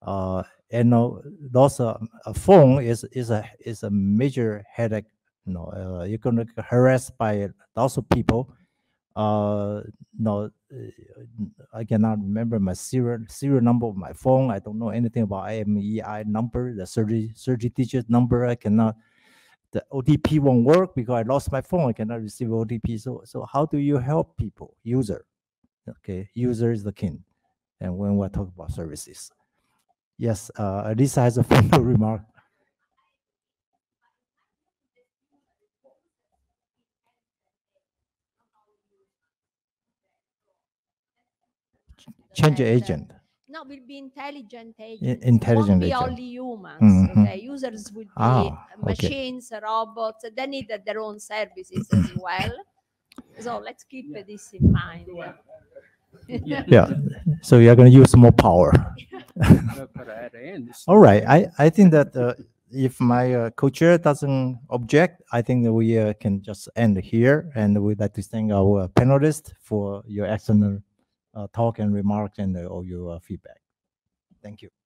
Uh, and uh, lost a, a phone is is a is a major headache. You know, uh, you're gonna get harassed by lots of people. Uh, no, uh, I cannot remember my serial serial number of my phone. I don't know anything about IMEI number, the 30, 30 digit number. I cannot. The OTP won't work because I lost my phone. I cannot receive OTP. So, so how do you help people? User, okay, user is the king. And when we're talking about services, yes, uh, Lisa has a final remark. Change And, uh, agent. No, will be intelligent agents. intelligent Won't be agent. only humans. Mhm. Okay, users will be Ah, okay. machines, robots. They need their own services as well. So let's keep this in mind. Yeah. So you're going to use more power. But but at the end, it's All right. I, I think that uh, if my uh, co-chair doesn't object, I think that we uh, can just end here. And we'd like to thank our panelists for your excellent talk and remarks and uh, all your uh, feedback. Thank you.